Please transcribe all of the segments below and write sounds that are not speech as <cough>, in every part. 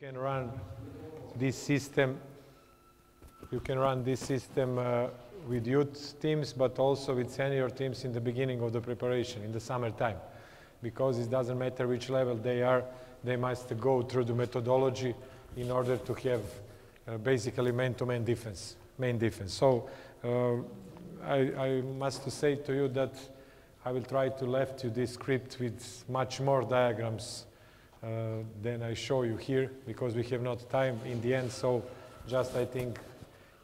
You can run this system. You can run this system uh, with youth teams, but also with senior teams in the beginning of the preparation in the summertime, because it doesn't matter which level they are. They must go through the methodology in order to have uh, basically man-to-man defense, main defense. So uh, I, I must say to you that I will try to left you this script with much more diagrams uh, than I show you here because we have not time in the end. So just I think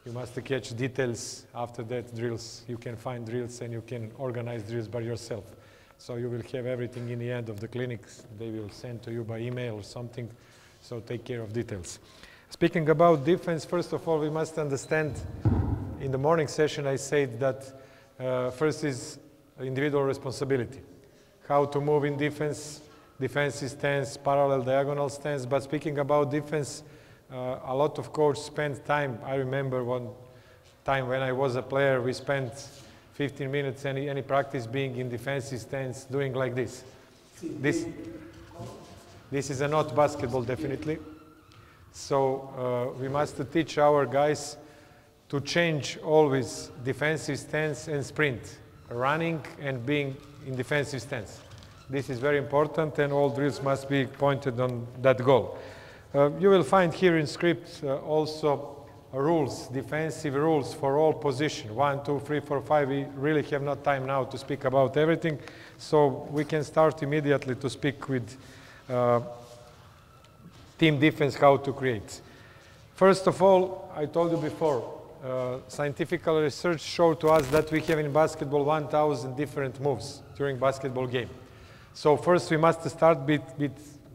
you must catch details after that drills. You can find drills and you can organize drills by yourself. So you will have everything in the end of the clinics. They will send to you by email or something. So take care of details. Speaking about defense, first of all, we must understand in the morning session I said that uh, first is individual responsibility. How to move in defense, defensive stance, parallel diagonal stance. But speaking about defense, uh, a lot of coaches spend time. I remember one time when I was a player, we spent 15 minutes any, any practice being in defensive stance, doing like this. This, this is a not basketball, definitely. So uh, we must teach our guys to change always defensive stance and sprint, running and being in defensive stance. This is very important and all drills must be pointed on that goal. Uh, you will find here in script uh, also rules, defensive rules for all positions. One, two, three, four, five. We really have not time now to speak about everything. So we can start immediately to speak with uh, team defense, how to create. First of all, I told you before, uh, scientific research showed to us that we have in basketball 1,000 different moves during basketball game. So first we must start with, with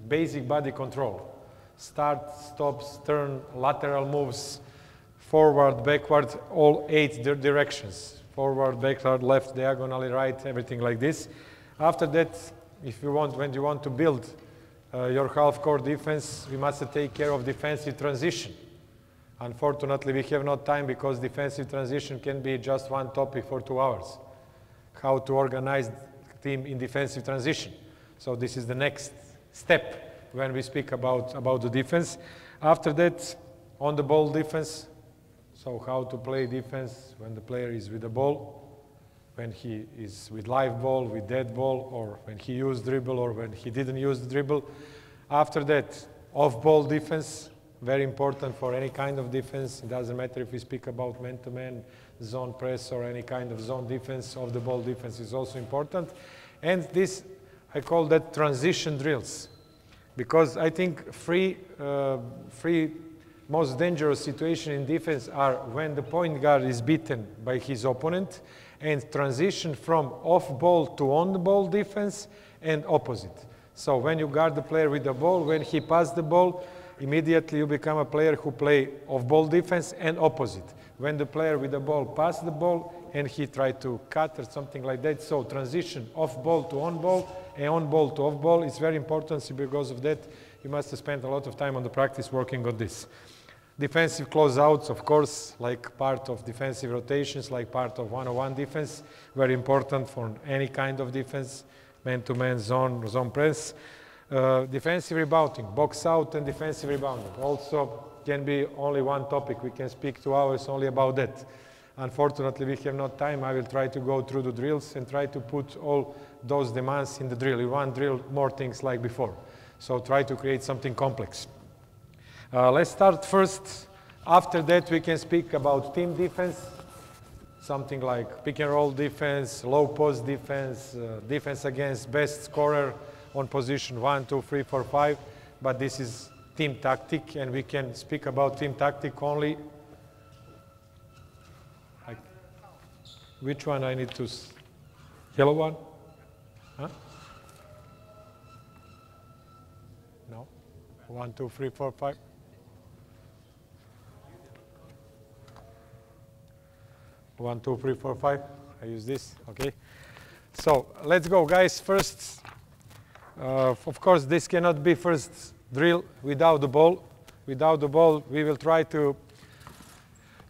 basic body control. Start, stops, turn, lateral moves, forward, backward, all eight directions. Forward, backward, left, diagonally, right, everything like this. After that, if you want, when you want to build uh, your half-court defense, we must take care of defensive transition. Unfortunately, we have no time because defensive transition can be just one topic for two hours. How to organize team in defensive transition. So this is the next step when we speak about, about the defense. After that, on the ball defense, so how to play defense when the player is with the ball, when he is with live ball, with dead ball, or when he used dribble or when he didn't use the dribble. After that, off ball defense, very important for any kind of defense. It doesn't matter if we speak about man-to-man, zone press, or any kind of zone defense. Off the ball defense is also important. And this, I call that transition drills. Because I think three, uh, three most dangerous situation in defense are when the point guard is beaten by his opponent and transition from off ball to on ball defense and opposite. So when you guard the player with the ball, when he passes the ball, immediately you become a player who play off-ball defense and opposite. When the player with the ball pass the ball and he try to cut or something like that, so transition off-ball to on-ball and on-ball to off-ball is very important because of that you must spend a lot of time on the practice working on this. Defensive closeouts, of course, like part of defensive rotations, like part of one-on-one defense, very important for any kind of defense, man-to-man, -man, zone, zone press. Uh, defensive rebounding, box out and defensive rebounding. Also can be only one topic. We can speak two hours only about that. Unfortunately, we have not time. I will try to go through the drills and try to put all those demands in the drill. In one drill, more things like before. So try to create something complex. Uh, let's start first. After that, we can speak about team defense, something like pick and roll defense, low post defense, uh, defense against best scorer, on position one, two, three, four, five, but this is team tactic, and we can speak about team tactic only. I, which one I need to? Yellow one? Huh? No. One, two, three, four, five. One, two, three, four, five. I use this. Okay. So let's go, guys. First, uh, of course, this cannot be first drill without the ball. Without the ball, we will try to,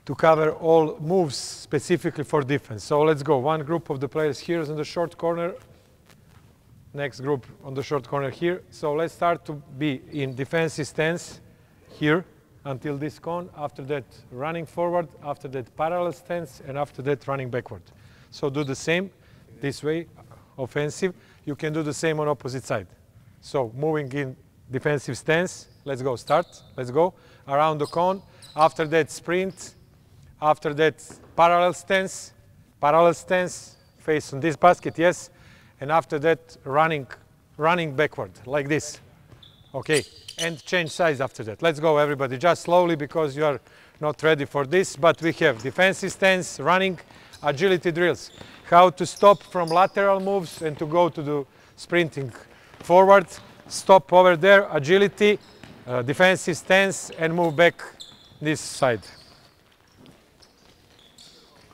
to cover all moves specifically for defense. So let's go. One group of the players here is in the short corner. Next group on the short corner here. So let's start to be in defensive stance. here until this cone, after that running forward, after that parallel stance, and after that running backward. So do the same this way, offensive. You can do the same on opposite side. So moving in defensive stance, let's go, start, let's go. Around the cone, after that sprint, after that parallel stance, parallel stance, face on this basket, yes. And after that running, running backward, like this. Okay, and change size after that. Let's go everybody, just slowly because you are not ready for this, but we have defensive stance, running, agility drills. How to stop from lateral moves and to go to the sprinting forward, stop over there, agility, uh, defensive stance and move back this side.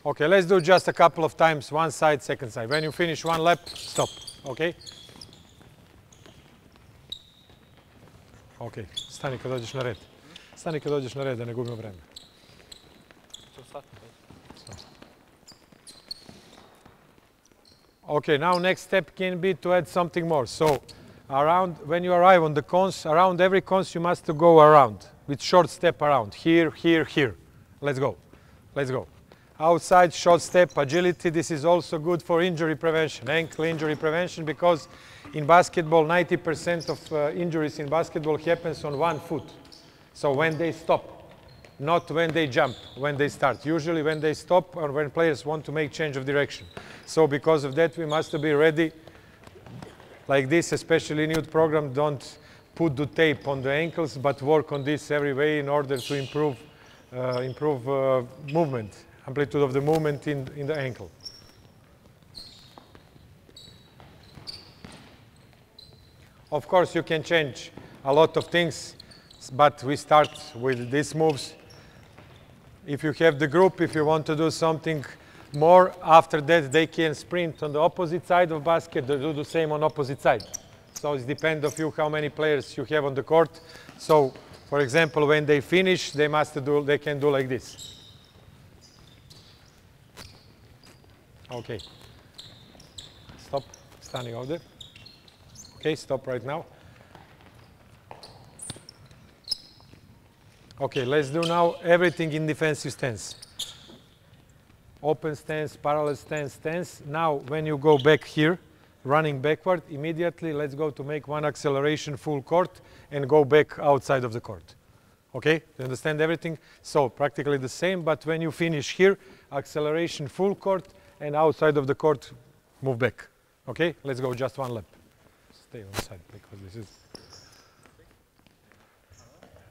Okay, let's do just a couple of times, one side, second side. When you finish one lap, stop, okay? Ok, stani kad dođeš na red. Stani kad dođeš na red da ne gubimo vreme. Okay, now next step can be to add something more. So around, when you arrive on the cones, around every cones you must go around with short step around. Here, here, here. Let's go. Let's go. Outside short step agility. This is also good for injury prevention, ankle injury prevention because in basketball 90% of uh, injuries in basketball happens on one foot. So when they stop, not when they jump, when they start. Usually when they stop or when players want to make change of direction. So because of that we must be ready like this, especially youth program, don't put the tape on the ankles, but work on this every way in order to improve, uh, improve uh, movement, amplitude of the movement in, in the ankle. Of course, you can change a lot of things, but we start with these moves. If you have the group, if you want to do something more, after that they can sprint on the opposite side of basket, they do the same on opposite side. So it depends of you how many players you have on the court. So, for example, when they finish, they must do, they can do like this. Okay. Stop, standing over there. Okay, stop right now. Okay, let's do now everything in defensive stance. Open stance, parallel stance, stance. Now, when you go back here, running backward, immediately let's go to make one acceleration full court and go back outside of the court. Okay, you understand everything? So practically the same, but when you finish here, acceleration full court and outside of the court, move back. Okay, let's go just one lap stay on side because this is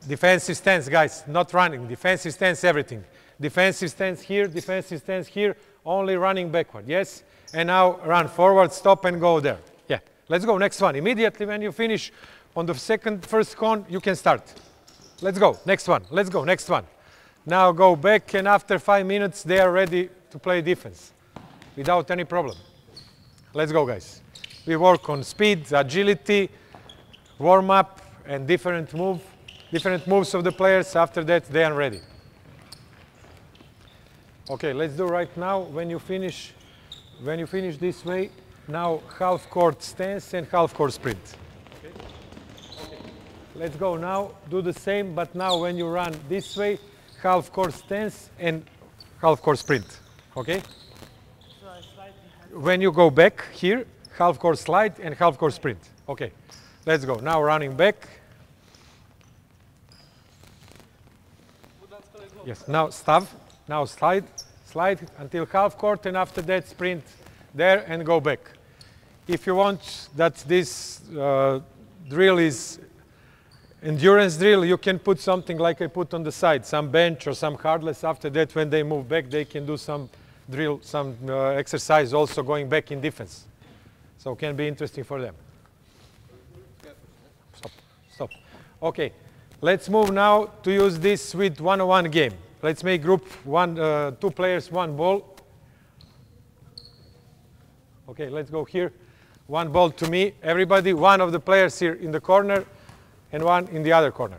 defensive stance, guys, not running. Defensive stance, everything. Defensive stance here, defensive stance here, only running backward, yes? And now run forward, stop and go there. Yeah, let's go, next one. Immediately when you finish on the second, first cone, you can start. Let's go, next one, let's go, next one. Now go back and after five minutes, they are ready to play defense without any problem. Let's go, guys. We work on speed, agility, warm up, and different move, different moves of the players. After that, they are ready. Okay, let's do right now. When you finish, when you finish this way, now half court stance and half court sprint. Okay. Okay. Let's go now. Do the same, but now when you run this way, half court stance and half court sprint. Okay. So When you go back here, half court slide and half court sprint. Okay, let's go. Now running back. Yes, now stav. Now slide, slide until half court and after that sprint there and go back. If you want that this uh, drill is endurance drill, you can put something like I put on the side, some bench or some hardless. After that, when they move back, they can do some drill, some uh, exercise also going back in defense. So can be interesting for them. Stop, stop. Okay, let's move now to use this with one-on-one game. Let's make group one, uh, two players, one ball. Okay, let's go here. One ball to me. Everybody, one of the players here in the corner and one in the other corner.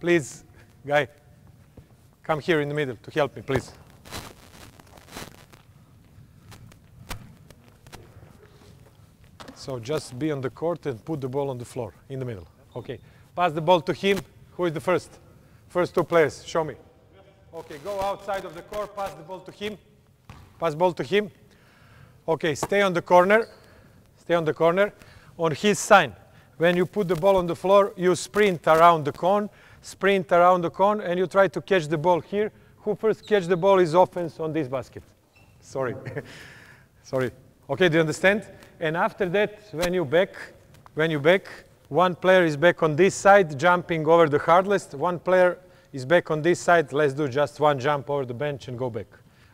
Please, guy. Come here in the middle to help me, please. So just be on the court and put the ball on the floor in the middle. Okay. Pass the ball to him. Who is the first? First two players. Show me. Okay, go outside of the court, pass the ball to him. Pass ball to him. Okay, stay on the corner. Stay on the corner. On his sign. When you put the ball on the floor, you sprint around the cone, sprint around the cone, and you try to catch the ball here. Who first catch the ball is offense on this basket. Sorry. <laughs> Sorry. Okay, do you understand? And after that, when you back, when you back, one player is back on this side, jumping over the hard list. One player is back on this side. Let's do just one jump over the bench and go back.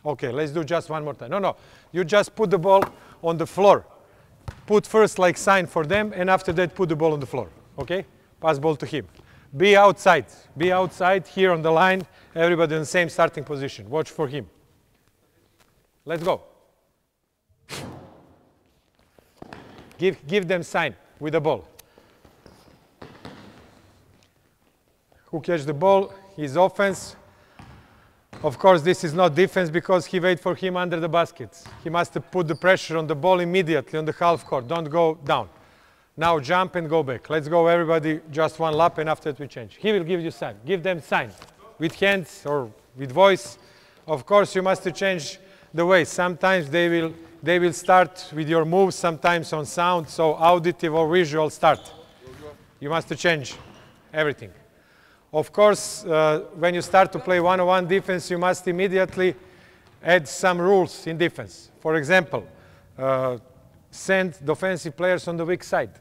Okay, let's do just one more time. No, no. You just put the ball on the floor. Put first like sign for them, and after that, put the ball on the floor. Okay? Pass ball to him. Be outside. Be outside here on the line. Everybody in the same starting position. Watch for him. Let's go. Give, give them sign with the ball. Who catch the ball? His offense. Of course, this is not defense because he wait for him under the baskets. He must put the pressure on the ball immediately on the half court. Don't go down. Now jump and go back. Let's go, everybody, just one lap, and after that we change. He will give you sign. Give them sign with hands or with voice. Of course, you must change the way. Sometimes they will they will start with your moves, sometimes on sound, so auditive or visual start. You must change everything. Of course, uh, when you start to play one-on-one defense, you must immediately add some rules in defense. For example, uh, send defensive players on the weak side.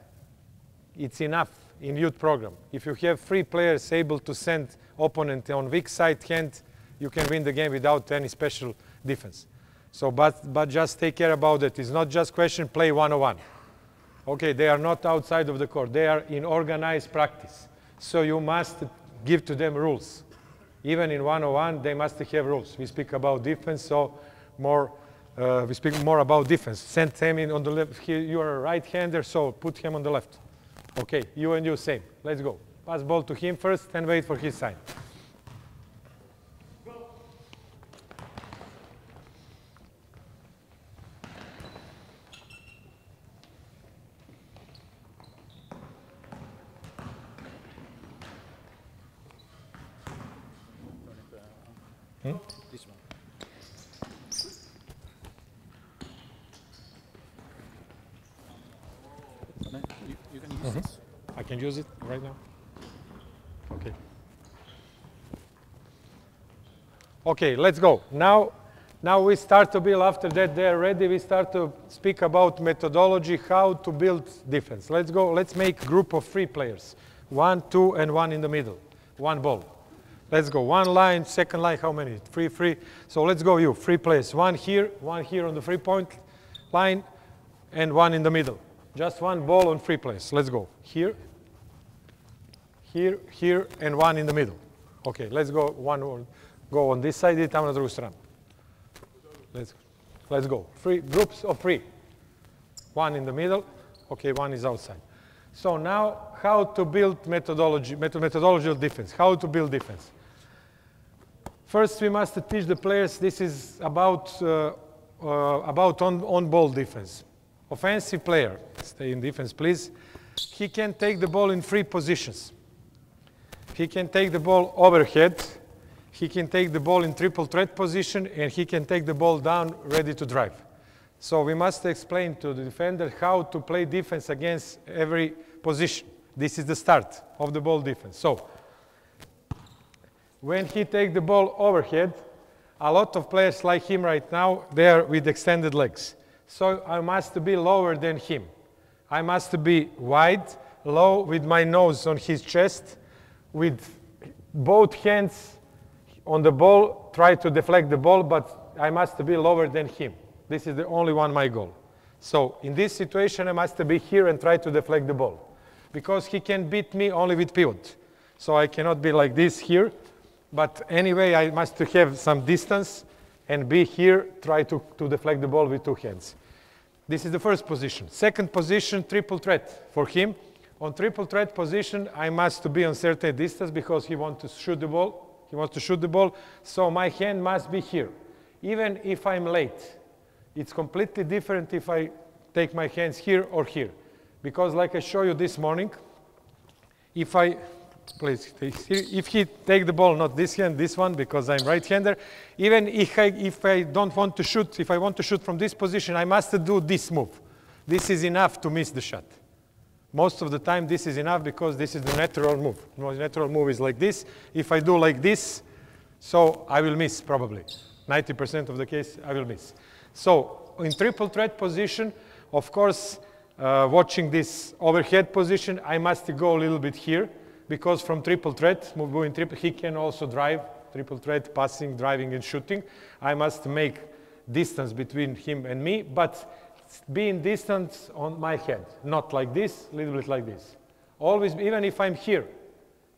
It's enough in youth program. If you have three players able to send opponent on weak side hand, you can win the game without any special defense. So, but, but just take care about it. It's not just question play one-on-one. Okay, they are not outside of the court. They are in organized practice. So you must give to them rules. Even in one-on-one, they must have rules. We speak about defense, so more, uh, we speak more about defense. Send him in on the left. Here, you are a right-hander, so put him on the left. Okay, you and you, same. Let's go. Pass ball to him first and wait for his sign. Hmm? This one. No, you, you can use Mhm. this. I can use it right now? Okay. Okay, let's go. Now, now we start to build, after that they're ready, we start to speak about methodology, how to build defense. Let's go, let's make group of three players. One, two, and one in the middle. One ball. Let's go. One line, second line, how many? Three, three. So let's go you, three players. One here, one here on the three point line, and one in the middle. Just one ball on three players. Let's go. Here, here, here, and one in the middle. Okay, let's go one on, go on this side i tamo na drugu stranu. Let's, let's go. Three groups of three. One in the middle. Okay, one is outside. So now, how to build methodology, method, methodology of defense. How to build defense. First, we must teach the players. This is about uh, uh, about on on ball defense. Offensive player, stay in defense, please. He can take the ball in three positions. He can take the ball overhead. He can take the ball in triple threat position, and he can take the ball down, ready to drive. So we must explain to the defender how to play defense against every position. This is the start of the ball defense. So when he take the ball overhead, a lot of players like him right now, they are with extended legs. So I must be lower than him. I must be wide, low, with my nose on his chest, with both hands on the ball, try to deflect the ball, but I must be lower than him. This is the only one my goal. So in this situation, I must be here and try to deflect the ball. Because he can beat me only with pivot. So I cannot be like this here. But anyway, I must have some distance and be here, try to, to deflect the ball with two hands. This is the first position. Second position, triple threat for him. On triple threat position, I must be on certain distance because he wants to shoot the ball. He wants to shoot the ball. So my hand must be here. Even if I'm late, it's completely different if I take my hands here or here. Because like I showed you this morning, if I, please, if he take the ball, not this hand, this one, because I'm right-hander, even if I, if I don't want to shoot, if I want to shoot from this position, I must do this move. This is enough to miss the shot. Most of the time, this is enough because this is the natural move. The natural move is like this. If I do like this, so I will miss probably. 90% of the case, I will miss. So in triple threat position, of course, uh, watching this overhead position, I must go a little bit here because from triple threat, moving triple, he can also drive triple threat, passing, driving, and shooting. I must make distance between him and me, but being distance on my head, not like this, a little bit like this. Always, even if I'm here,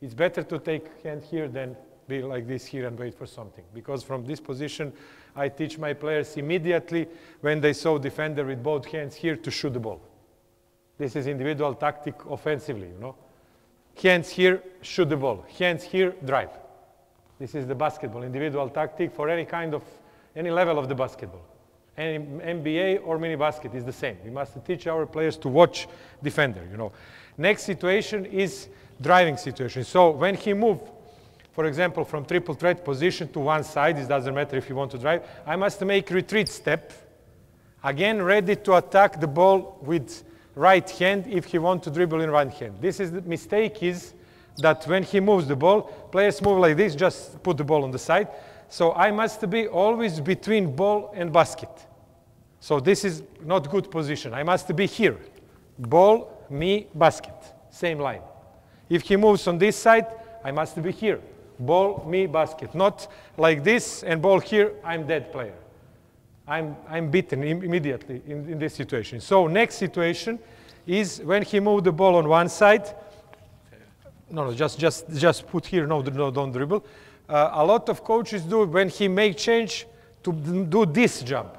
it's better to take hand here than be like this here and wait for something. Because from this position, I teach my players immediately when they saw defender with both hands here to shoot the ball. This is individual tactic offensively, you know. Hands here, shoot the ball. Hands here, drive. This is the basketball, individual tactic for any kind of, any level of the basketball. Any NBA or mini basket is the same. We must teach our players to watch defender, you know. Next situation is driving situation. So when he move, for example, from triple threat position to one side, it doesn't matter if you want to drive, I must make retreat step, again ready to attack the ball with right hand if he want to dribble in right hand. This is the mistake is that when he moves the ball, players move like this, just put the ball on the side. So I must be always between ball and basket. So this is not good position. I must be here. Ball, me, basket. Same line. If he moves on this side, I must be here. Ball, me, basket. Not like this and ball here, I'm dead player. I'm, I'm beaten Im immediately in, in this situation. So next situation is when he moved the ball on one side, no, no, just, just, just put here, no, no don't dribble. Uh, a lot of coaches do when he make change to do this jump.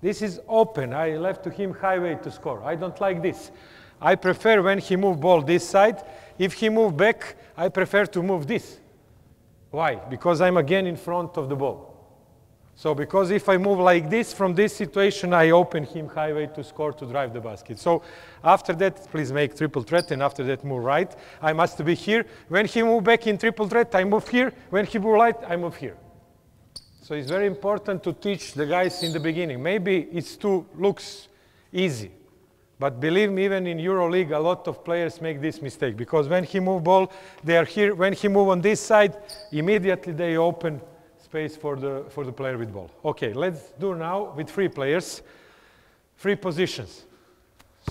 This is open. I left to him highway to score. I don't like this. I prefer when he move ball this side. If he move back, I prefer to move this. Why? Because I'm again in front of the ball. So because if I move like this from this situation, I open him highway to score to drive the basket. So after that, please make triple threat, and after that, move right. I must be here. When he move back in triple threat, I move here. When he move right, I move here. So it's very important to teach the guys in the beginning. Maybe it's too looks easy, but believe me, even in EuroLeague, a lot of players make this mistake because when he move ball, they are here. When he move on this side, immediately they open space for the, for the player with ball. Okay, let's do now with three players, three positions.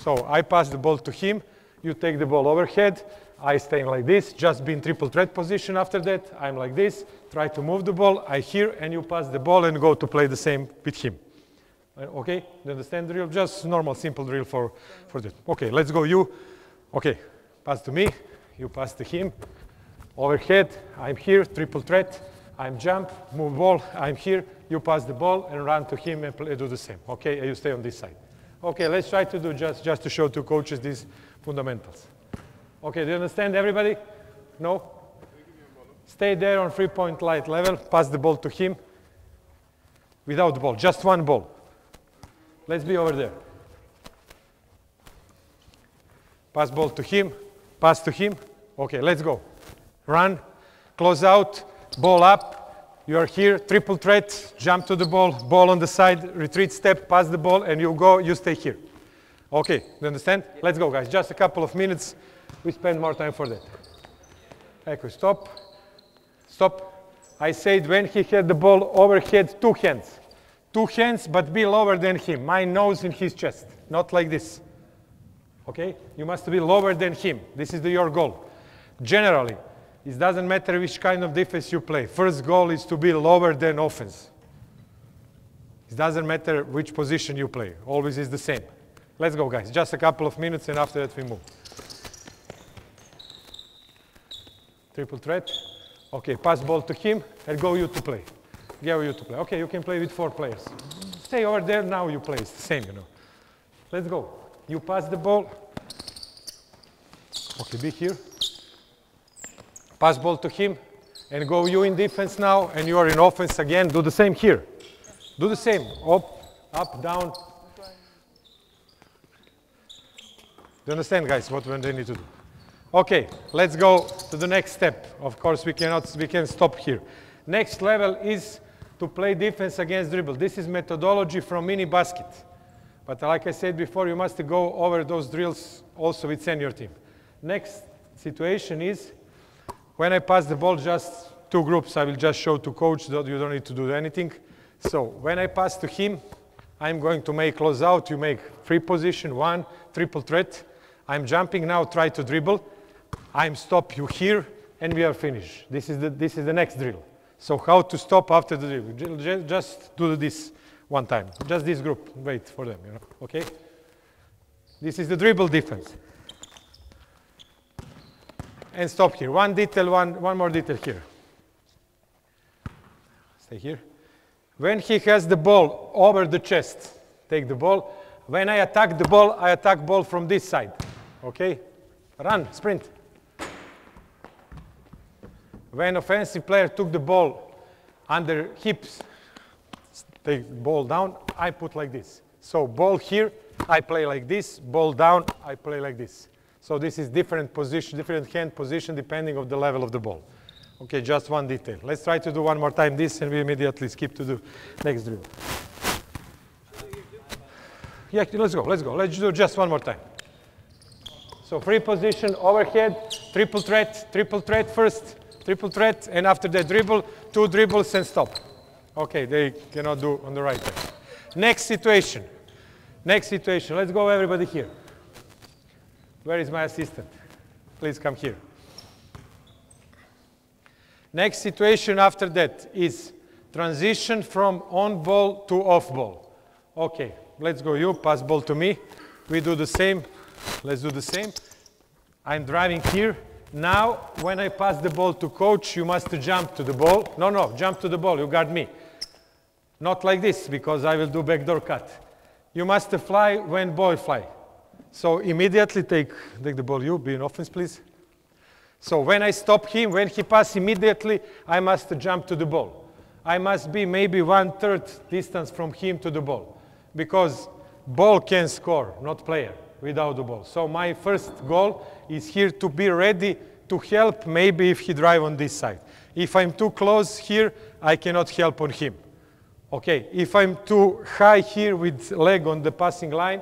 So I pass the ball to him, you take the ball overhead, I stay like this, just be in triple threat position after that, I'm like this, try to move the ball, I hear, and you pass the ball and go to play the same with him. Uh, okay, you understand the drill? Just normal, simple drill for, for that. Okay, let's go you. Okay, pass to me, you pass to him. Overhead, I'm here, triple threat. I'm jump, move ball, I'm here, you pass the ball and run to him and play, do the same. Okay, and you stay on this side. Okay, let's try to do just, just to show to coaches these fundamentals. Okay, do you understand everybody? No? Stay there on three point light level, pass the ball to him without the ball, just one ball. Let's be over there. Pass ball to him, pass to him. Okay, let's go. Run, close out, ball up, you are here, triple threat, jump to the ball, ball on the side, retreat step, pass the ball, and you go, you stay here. Okay, you understand? Yeah. Let's go, guys. Just a couple of minutes. We spend more time for that. Okay, stop. Stop. I said when he had the ball overhead, two hands. Two hands, but be lower than him. My nose in his chest, not like this. Okay? You must be lower than him. This is the, your goal. Generally, it doesn't matter which kind of defense you play. First goal is to be lower than offense. It doesn't matter which position you play. Always is the same. Let's go, guys. Just a couple of minutes, and after that we move. Triple threat. Okay, pass ball to him, and go you to play. Go you to play. Okay, you can play with four players. Stay over there, now you play. It's the same, you know. Let's go. You pass the ball. Okay, be here pass ball to him, and go you in defense now, and you are in offense again. Do the same here. Do the same. Up, up, down. Do you understand, guys, what they need to do? Okay, let's go to the next step. Of course, we cannot, we can stop here. Next level is to play defense against dribble. This is methodology from mini basket. But like I said before, you must go over those drills also with senior team. Next situation is when I pass the ball, just two groups, I will just show to coach that you don't need to do anything. So when I pass to him, I'm going to make close out. You make free position, one, triple threat. I'm jumping now, try to dribble. I'm stop you here, and we are finished. This is the, this is the next drill. So how to stop after the dribble? Just do this one time. Just this group. Wait for them, you know, okay? This is the dribble defense. And stop here. One detail, one, one more detail here. Stay here. When he has the ball over the chest, take the ball. When I attack the ball, I attack ball from this side. Okay? Run, sprint. When offensive player took the ball under hips, take ball down, I put like this. So ball here, I play like this. Ball down, I play like this. So this is different position, different hand position depending of the level of the ball. Okay, just one detail. Let's try to do one more time this and we immediately skip to the next drill. Yeah, let's go, let's go. Let's do just one more time. So free position, overhead, triple threat, triple threat first, triple threat, and after that dribble, two dribbles and stop. Okay, they cannot do on the right. Next situation. Next situation. Let's go everybody here. Where is my assistant? Please come here. Next situation after that is transition from on ball to off ball. Okay, let's go you, pass ball to me. We do the same. Let's do the same. I'm driving here. Now, when I pass the ball to coach, you must jump to the ball. No, no, jump to the ball. You guard me. Not like this, because I will do backdoor cut. You must fly when ball fly. So immediately take, take the ball. You be in offense, please. So when I stop him, when he pass immediately, I must jump to the ball. I must be maybe one-third distance from him to the ball. Because ball can score, not player, without the ball. So my first goal is here to be ready to help maybe if he drive on this side. If I'm too close here, I cannot help on him. Okay, if I'm too high here with leg on the passing line,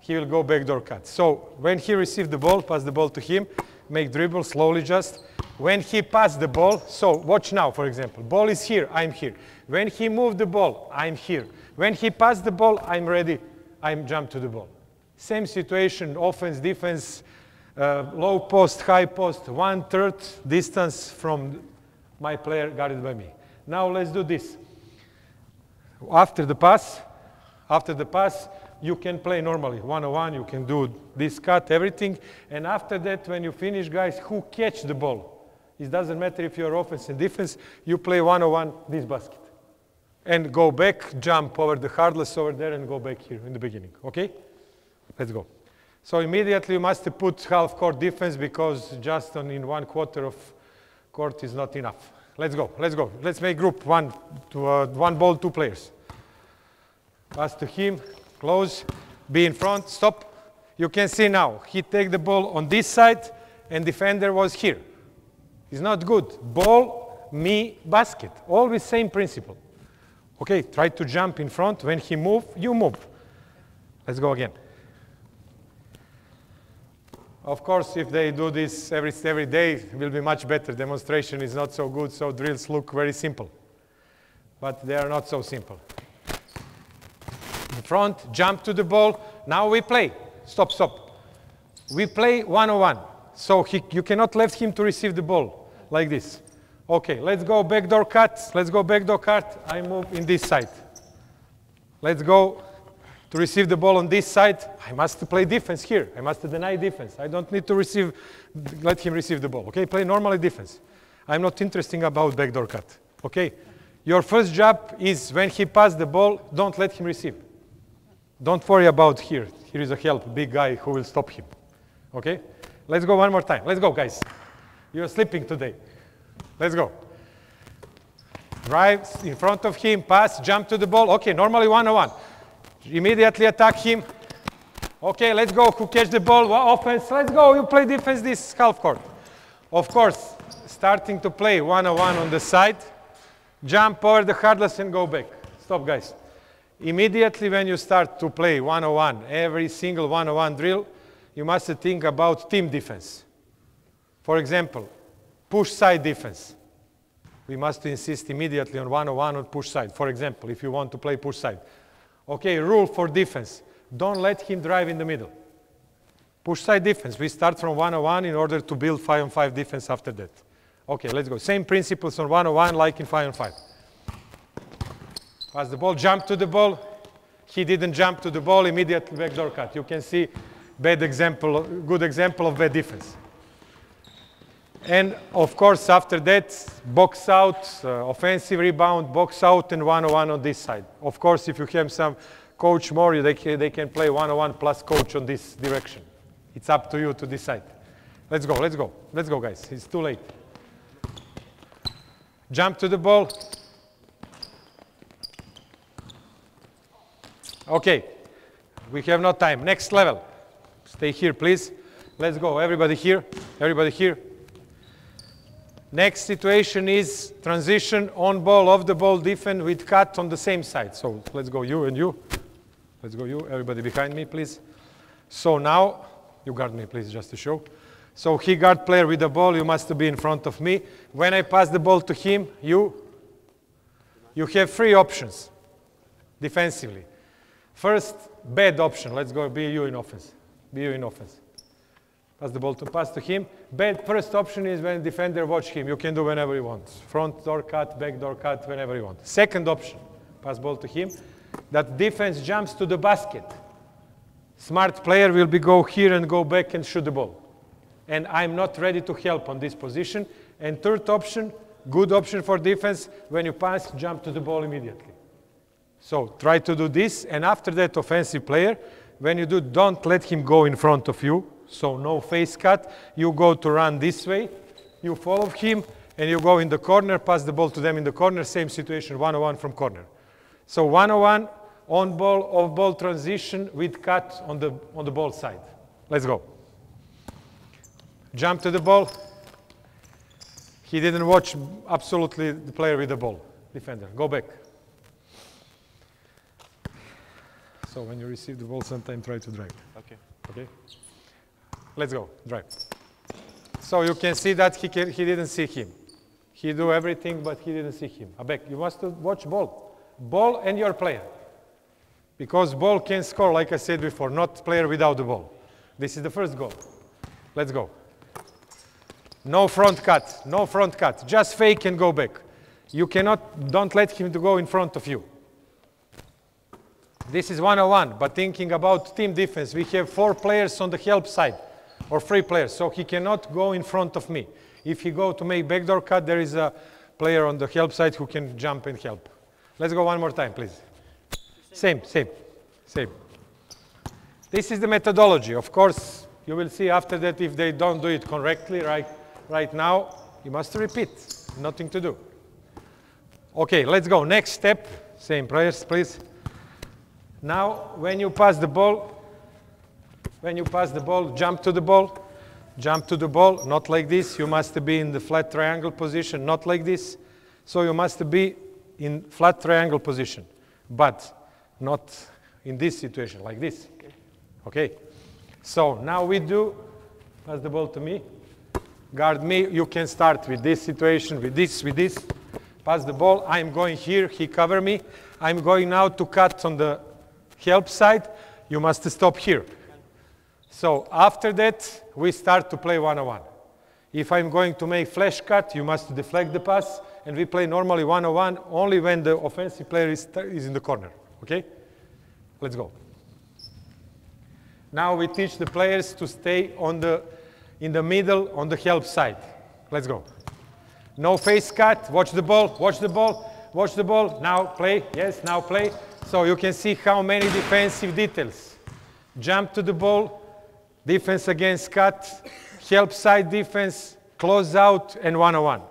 he will go backdoor cut. So when he received the ball, pass the ball to him, make dribble slowly just. When he pass the ball, so watch now, for example, ball is here, I'm here. When he move the ball, I'm here. When he pass the ball, I'm ready, I'm jump to the ball. Same situation, offense, defense, uh, low post, high post, one third distance from my player guarded by me. Now let's do this. After the pass, after the pass, you can play normally, one-on-one, you can do this cut, everything. And after that, when you finish, guys, who catch the ball? It doesn't matter if you're offense and defense, you play one-on-one this basket. And go back, jump over the hardless over there and go back here in the beginning, okay? Let's go. So immediately you must put half court defense because just on in one quarter of court is not enough. Let's go, let's go. Let's make group one, to, uh, one ball, two players. Pass to him, close, be in front, stop. You can see now, he take the ball on this side and defender was here. It's not good. Ball, me, basket. Always the same principle. Okay, try to jump in front. When he move, you move. Let's go again. Of course, if they do this every, every day, it will be much better. Demonstration is not so good, so drills look very simple. But they are not so simple front, jump to the ball. Now we play. Stop, stop. We play one-on-one. So he, you cannot left him to receive the ball like this. Okay, let's go backdoor cut. Let's go backdoor cut. I move in this side. Let's go to receive the ball on this side. I must play defense here. I must deny defense. I don't need to receive, let him receive the ball. Okay, play normally defense. I'm not interested about backdoor cut. Okay, your first job is when he pass the ball, don't let him receive. Don't worry about here. Here is a help, big guy who will stop him. Okay? Let's go one more time. Let's go, guys. You're sleeping today. Let's go. Drive in front of him, pass, jump to the ball. Okay, normally one on one. Immediately attack him. Okay, let's go. Who catch the ball? Offense. Let's go. You play defense this half court. Of course, starting to play one-on-one on the side. Jump over the hurdles and go back. Stop, guys. Immediately when you start to play one-on-one, every single one-on-one drill, you must think about team defense. For example, push side defense. We must insist immediately on one-on-one on push side. For example, if you want to play push side. Okay, rule for defense. Don't let him drive in the middle. Push side defense. We start from one-on-one in order to build five-on-five defense after that. Okay, let's go. Same principles on one-on-one like in five-on-five. Pass the ball, jump to the ball. He didn't jump to the ball, immediately backdoor cut. You can see bad example, good example of bad defense. And of course, after that, box out, uh, offensive rebound, box out, and one-on-one on this side. Of course, if you have some coach more, they can, they can play one-on-one plus coach on this direction. It's up to you to decide. Let's go, let's go, let's go, guys. It's too late. Jump to the ball, Okay, we have no time. Next level. Stay here, please. Let's go. Everybody here. Everybody here. Next situation is transition on ball, off the ball, defense with cut on the same side. So let's go you and you. Let's go you. Everybody behind me, please. So now, you guard me, please, just to show. So he guard player with the ball, you must be in front of me. When I pass the ball to him, you, you have three options defensively. First, bad option. Let's go be you in offense. Be you in offense. Pass the ball to pass to him. Bad first option is when defender watch him. You can do whenever you want. Front door cut, back door cut, whenever you want. Second option, pass ball to him. That defense jumps to the basket. Smart player will be go here and go back and shoot the ball. And I'm not ready to help on this position. And third option, good option for defense, when you pass, jump to the ball immediately. So try to do this, and after that, offensive player, when you do, don't let him go in front of you. So no face cut. You go to run this way, you follow him, and you go in the corner, pass the ball to them in the corner, same situation, one-on-one from corner. So one-on-one, on ball, off ball transition with cut on the, on the ball side. Let's go. Jump to the ball. He didn't watch absolutely the player with the ball, defender. Go back. So when you receive the ball, sometime try to drive. Okay. Okay? Let's go, drive. So you can see that he, can, he didn't see him. He do everything, but he didn't see him. Abek, you must watch ball. Ball and your player. Because ball can score, like I said before, not player without the ball. This is the first goal. Let's go. No front cut, no front cut. Just fake and go back. You cannot, don't let him to go in front of you. This is one-on-one, but thinking about team defense, we have four players on the help side, or three players, so he cannot go in front of me. If he go to make backdoor cut, there is a player on the help side who can jump and help. Let's go one more time, please. Same, same, same. This is the methodology. Of course, you will see after that if they don't do it correctly right, right now, you must repeat. Nothing to do. Okay, let's go. Next step. Same players, please. Now, when you pass the ball, when you pass the ball, jump to the ball, jump to the ball, not like this. You must be in the flat triangle position, not like this. So you must be in flat triangle position, but not in this situation, like this. Okay? So now we do, pass the ball to me, guard me. You can start with this situation, with this, with this. Pass the ball. I'm going here. He cover me. I'm going now to cut on the help side, you must stop here. So after that, we start to play one-on-one. If I'm going to make flash cut, you must deflect the pass, and we play normally one-on-one only when the offensive player is, is in the corner, okay? Let's go. Now we teach the players to stay on the, in the middle on the help side. Let's go. No face cut, watch the ball, watch the ball, watch the ball. Now play, yes, now play. So you can see how many defensive details. Jump to the ball, defense against cut, help side defense, close out, and one-on-one.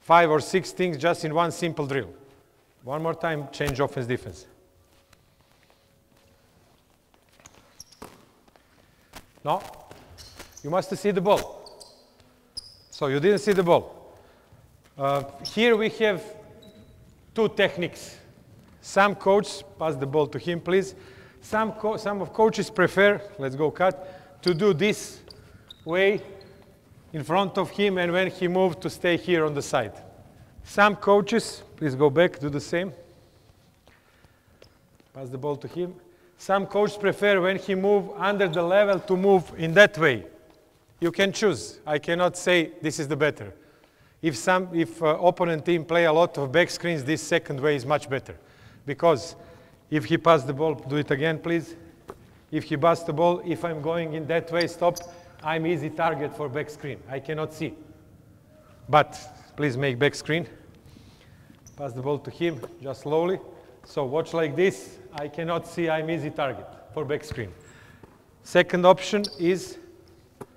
Five or six things just in one simple drill. One more time, change offense defense. No. You must see the ball. So you didn't see the ball. Uh, here we have two techniques. Some coaches, pass the ball to him, please. Some, some of coaches prefer, let's go cut, to do this way in front of him and when he moved to stay here on the side. Some coaches, please go back, do the same. Pass the ball to him. Some coaches prefer when he move under the level to move in that way. You can choose. I cannot say this is the better. If some, if uh, opponent team play a lot of back screens, this second way is much better. Because if he pass the ball, do it again, please. If he pass the ball, if I'm going in that way, stop, I'm easy target for back screen. I cannot see. But please make back screen. Pass the ball to him, just slowly. So watch like this. I cannot see I'm easy target for back screen. Second option is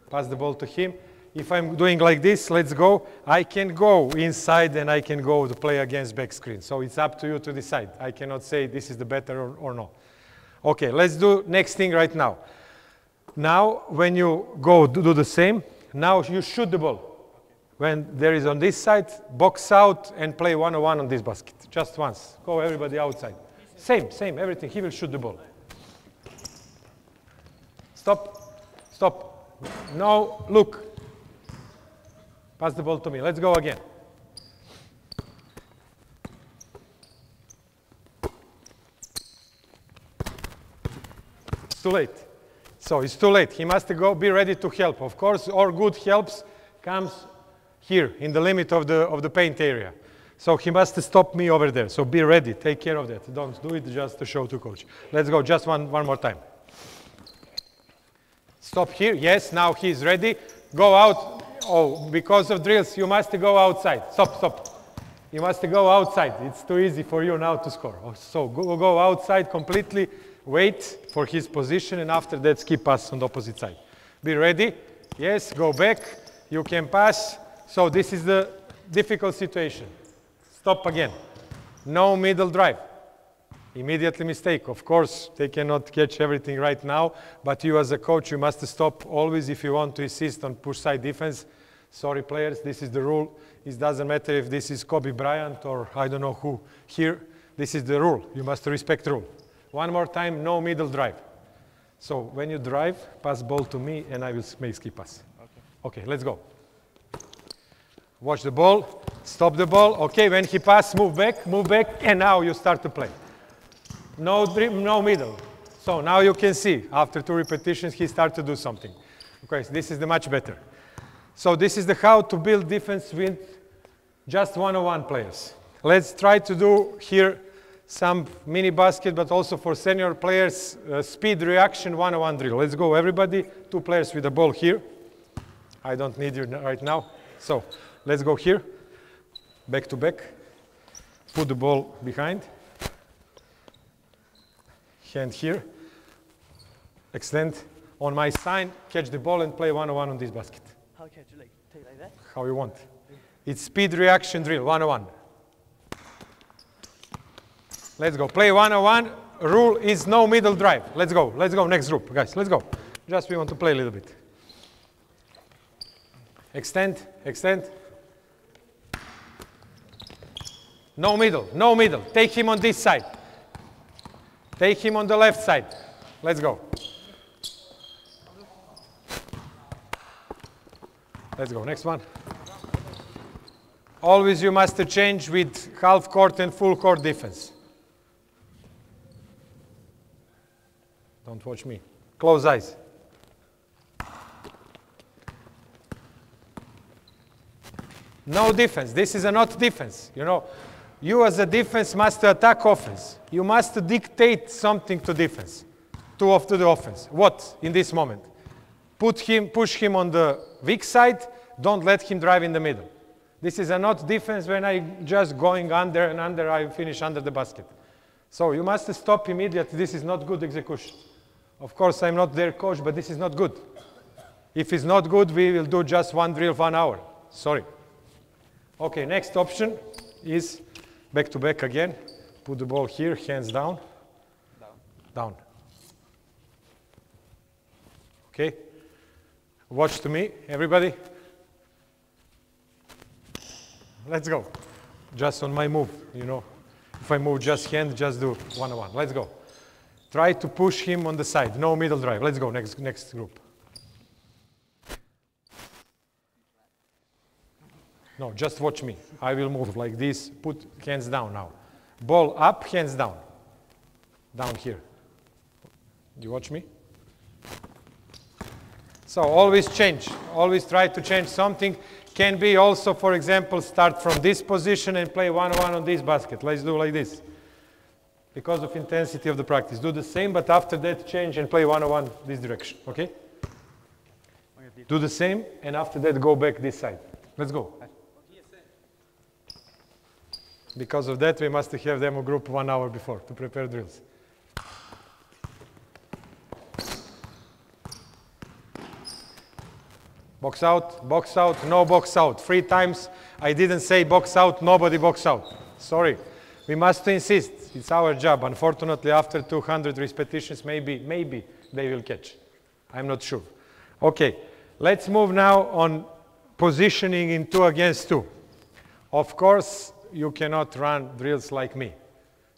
pass the ball to him. If I'm doing like this, let's go, I can go inside and I can go to play against back screen. So it's up to you to decide. I cannot say this is the better or, or no. Okay, let's do next thing right now. Now, when you go do the same, now you shoot the ball. When there is on this side, box out and play one-on-one on this basket. Just once. Go everybody outside. Same, same, everything. He will shoot the ball. Stop. Stop. Now, look. Pass the ball to me. Let's go again. It's too late. So it's too late. He must go be ready to help. Of course, all good helps comes here in the limit of the, of the paint area. So he must stop me over there. So be ready. Take care of that. Don't do it just to show to coach. Let's go just one, one more time. Stop here. Yes, now he's ready. Go out. Oh, because of drills, you must go outside. Stop, stop. You must go outside. It's too easy for you now to score. Oh, so go, go outside completely. Wait for his position, and after that, skip pass on the opposite side. Be ready. Yes, go back. You can pass. So this is the difficult situation. Stop again. No middle drive. Immediately mistake. Of course, they cannot catch everything right now, but you as a coach, you must stop always if you want to insist on push side defense. Sorry, players, this is the rule. It doesn't matter if this is Kobe Bryant or I don't know who here. This is the rule. You must respect rule. One more time, no middle drive. So when you drive, pass ball to me and I will make skip pass. Okay, okay let's go. Watch the ball, stop the ball. Okay, when he pass, move back, move back, and now you start to play. No, no middle. So now you can see, after two repetitions, he start to do something. Okay, so this is the much better. So this is the how to build defense with just one-on-one players. Let's try to do here some mini basket, but also for senior players, uh, speed reaction one-on-one drill. Let's go, everybody. Two players with the ball here. I don't need you right now. So let's go here, back to back. Put the ball behind. Hand here. Extend on my sign, catch the ball and play one-on-one on this basket. How catch like that? How you want. It's speed reaction drill, one-on-one. Oh Let's go. Play one-on-one. Oh Rule is no middle drive. Let's go. Let's go. Next group, guys. Let's go. Just we want to play a little bit. Extend, extend. No middle, no middle. Take him on this side. Take him on the left side. Let's go. Let's go. Next one. Always you must change with half court and full court defense. Don't watch me. Close eyes. No defense. This is a not defense. You know, you as a defense must attack offense. You must dictate something to defense, to off to the offense. What in this moment? Put him, push him on the weak side. Don't let him drive in the middle. This is a not defense when I just going under and under, I finish under the basket. So you must stop immediately. This is not good execution. Of course, I'm not their coach, but this is not good. If it's not good, we will do just one drill, one hour. Sorry. Okay, next option is back to back again. Put the ball here, hands down. Down. Down. Okay? Watch to me, everybody. Let's go. Just on my move, you know. If I move just hand, just do one on one. Let's go. Try to push him on the side. No middle drive. Let's go. Next, next group. No, just watch me. I will move like this. Put hands down now. Ball up, hands down. Down here. You watch me? So always change. Always try to change something. Can be also, for example, start from this position and play one-on-one on this basket. Let's do like this. Because of intensity of the practice. Do the same, but after that change and play one-on-one this direction. Okay? Do the same, and after that go back this side. Let's go. Because of that, we must have demo group one hour before to prepare drills. Box out, box out, no box out. Three times I didn't say box out, nobody box out. Sorry. We must insist. It's our job. Unfortunately, after 200 repetitions, maybe, maybe they will catch. I'm not sure. Okay, let's move now on positioning in two against two. Of course, you cannot run drills like me.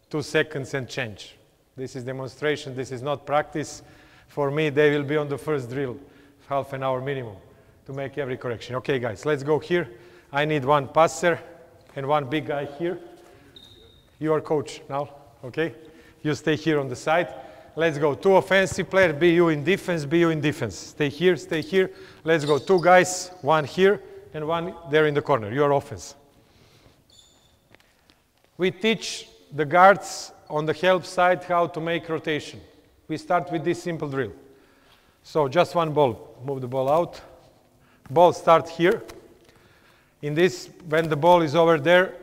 Two seconds and change. This is demonstration. This is not practice. For me, they will be on the first drill, half an hour minimum to make every correction. Okay, guys, let's go here. I need one passer and one big guy here. You are coach now, okay? You stay here on the side. Let's go. Two offensive players, be you in defense, be you in defense. Stay here, stay here. Let's go. Two guys, one here and one there in the corner. You are offense. We teach the guards on the help side how to make rotation. We start with this simple drill. So just one ball. Move the ball out ball start here. In this, when the ball is over there,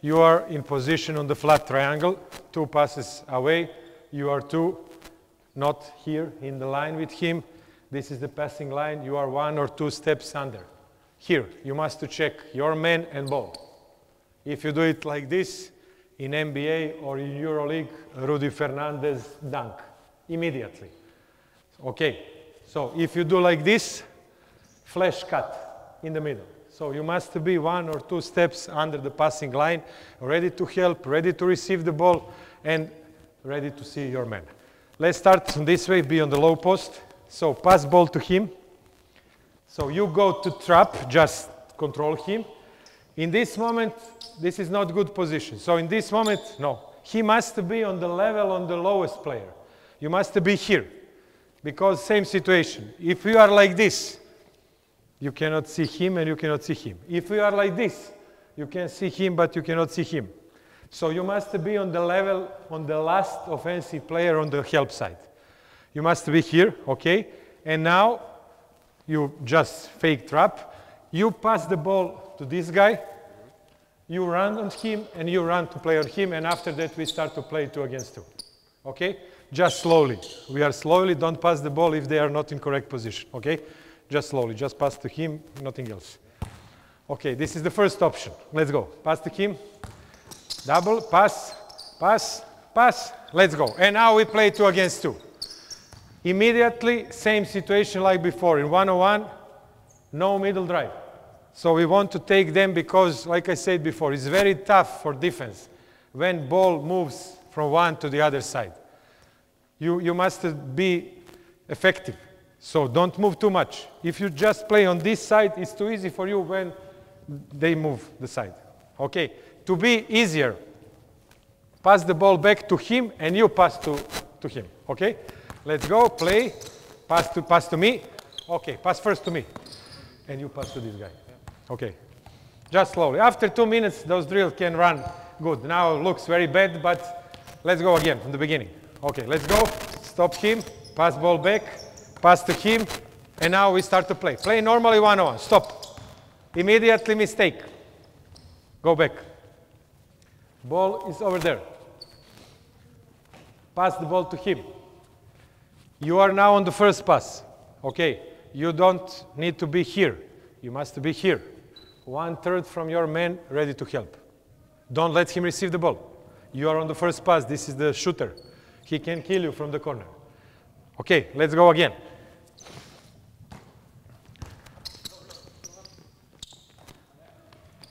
you are in position on the flat triangle, two passes away. You are two, not here in the line with him. This is the passing line. You are one or two steps under. Here, you must to check your man and ball. If you do it like this, in NBA or in EuroLeague, Rudy Fernandez dunk immediately. Okay, so if you do like this, flash cut in the middle. So you must be one or two steps under the passing line, ready to help, ready to receive the ball, and ready to see your man. Let's start this way, be on the low post. So pass ball to him. So you go to trap, just control him. In this moment, this is not good position. So in this moment, no. He must be on the level on the lowest player. You must be here. Because same situation. If you are like this, you cannot see him and you cannot see him. If you are like this, you can see him but you cannot see him. So you must be on the level, on the last offensive player on the help side. You must be here, okay? And now you just fake trap. You pass the ball to this guy. You run on him and you run to play on him. And after that, we start to play two against two. Okay? Just slowly. We are slowly. Don't pass the ball if they are not in correct position. Okay? Just slowly, just pass to him, nothing else. Okay, this is the first option. Let's go. Pass to him. Double, pass, pass, pass. Let's go. And now we play two against two. Immediately, same situation like before. In one-on-one, no middle drive. So we want to take them because, like I said before, it's very tough for defense when ball moves from one to the other side. You, you must be effective. So don't move too much. If you just play on this side, it's too easy for you when they move the side. Okay, to be easier, pass the ball back to him and you pass to, to him. Okay, let's go, play, pass to, pass to me. Okay, pass first to me. And you pass to this guy. Okay, just slowly. After two minutes, those drills can run good. Now looks very bad, but let's go again from the beginning. Okay, let's go. Stop him, pass ball back pass to him, and now we start to play. Play normally one-on-one. Stop. Immediately mistake. Go back. Ball is over there. Pass the ball to him. You are now on the first pass. Okay, you don't need to be here. You must be here. One third from your man ready to help. Don't let him receive the ball. You are on the first pass. This is the shooter. He can kill you from the corner. Okay, let's go again.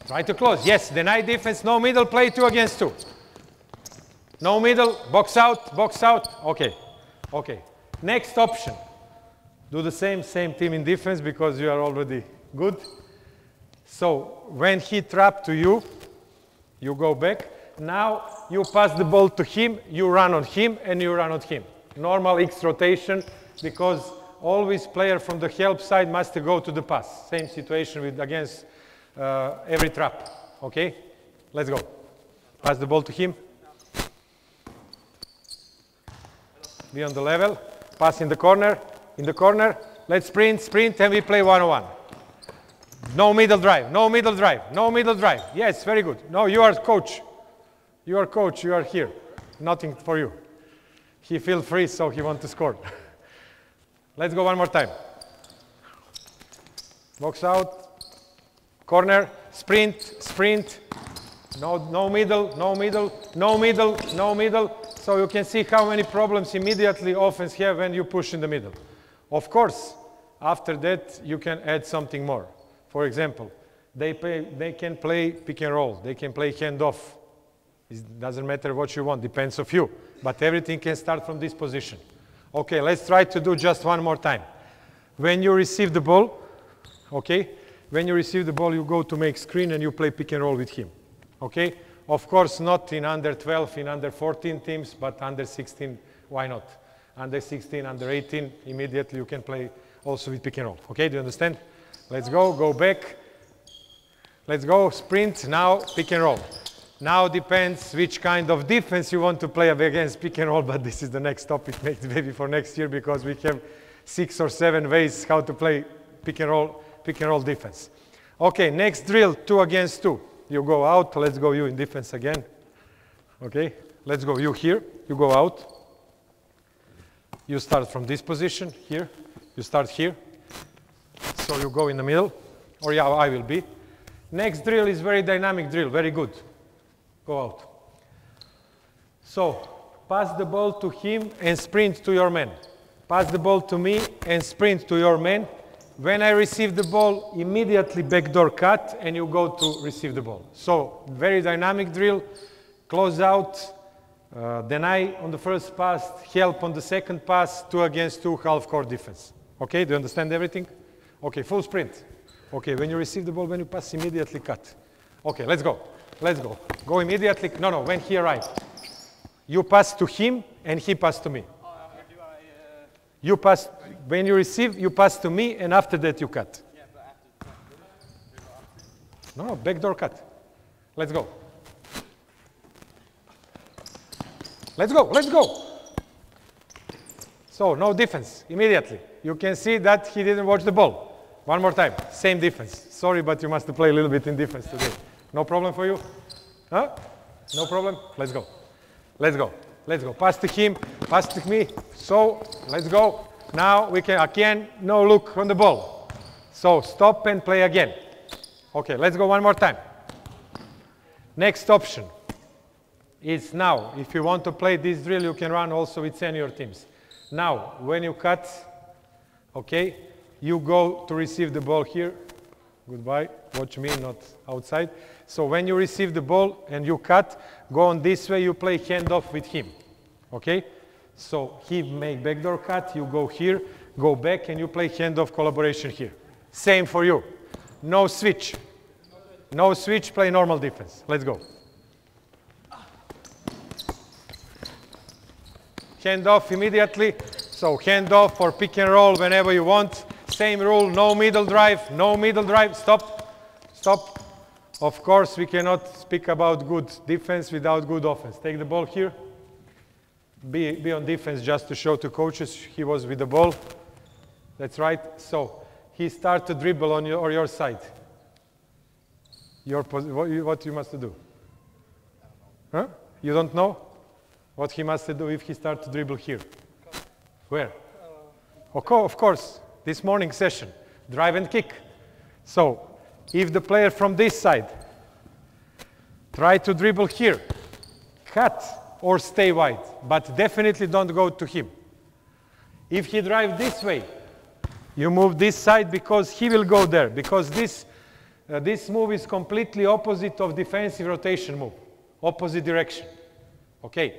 Try to close. Yes, deny defense, no middle, play two against two. No middle, box out, box out. Okay, okay. Next option. Do the same, same team in defense because you are already good. So when he trap to you, you go back. Now you pass the ball to him, you run on him, and you run on him. Normal X rotation because always player from the help side must go to the pass. Same situation with against uh, every trap. Okay? Let's go. Pass the ball to him. Be on the level. Pass in the corner. In the corner. Let's sprint, sprint, and we play one-on-one. No middle drive. No middle drive. No middle drive. Yes, very good. No, you are coach. You are coach. You are here. Nothing for you. He feel free, so he want to score. <laughs> Let's go one more time. Box out, corner, sprint, sprint. No, no middle, no middle, no middle, no middle. So you can see how many problems immediately offense have when you push in the middle. Of course, after that you can add something more. For example, they, play, they can play pick and roll. They can play handoff. It doesn't matter what you want, depends of you. But everything can start from this position. Okay, let's try to do just one more time. When you receive the ball, okay, when you receive the ball, you go to make screen and you play pick and roll with him. Okay? Of course, not in under 12, in under 14 teams, but under 16, why not? Under 16, under 18, immediately you can play also with pick and roll. Okay, do you understand? Let's go, go back. Let's go, sprint, now pick and roll. Now depends which kind of defense you want to play against pick and roll, <laughs> but this is the next topic <laughs> maybe for next year because we have six or seven ways how to play pick and roll, pick and roll defense. Okay, next drill, two against two. You go out, let's go you in defense again. Okay, let's go you here, you go out. You start from this position here, you start here. So you go in the middle, or yeah, I will be. Next drill is very dynamic drill, very good. Go out. So pass the ball to him and sprint to your man. Pass the ball to me and sprint to your man. When I receive the ball, immediately backdoor cut and you go to receive the ball. So very dynamic drill, close out, uh, deny on the first pass, help on the second pass, two against two, half court defense. Okay, do you understand everything? Okay, full sprint. Okay, when you receive the ball, when you pass, immediately cut. Okay, let's go. Let's go. Go immediately. No, no, when he arrived. You pass to him and he passed to me. You pass, when you receive, you pass to me and after that you cut. No, no, backdoor cut. Let's go. Let's go, let's go. So, no defense, immediately. You can see that he didn't watch the ball. One more time, same defense. Sorry, but you must play a little bit in defense today. No problem for you? Huh? No problem? Let's go. Let's go. Let's go. Pass to him, pass to me. So, let's go. Now we can, again, no look on the ball. So, stop and play again. Okay, let's go one more time. Next option is now. If you want to play this drill, you can run also with senior teams. Now, when you cut, okay, you go to receive the ball here. Goodbye. Watch me, not outside. So when you receive the ball and you cut, go on this way, you play handoff with him. Okay? So he make backdoor cut, you go here, go back, and you play hand handoff collaboration here. Same for you. No switch. No switch, play normal defense. Let's go. Hand off immediately. So hand off or pick and roll whenever you want. Same rule, no middle drive, no middle drive. Stop, stop. Of course, we cannot speak about good defense without good offense. Take the ball here. Be, be on defense just to show to coaches he was with the ball. That's right. So he start to dribble on your, or your side. Your what, you, what you must do? Huh? You don't know what he must do if he start to dribble here? Where? Okay, Of course, this morning session, drive and kick. So if the player from this side try to dribble here, cut or stay wide, but definitely don't go to him. If he drive this way, you move this side because he will go there, because this Uh, this move is completely opposite of defensive rotation move, opposite direction. Okay,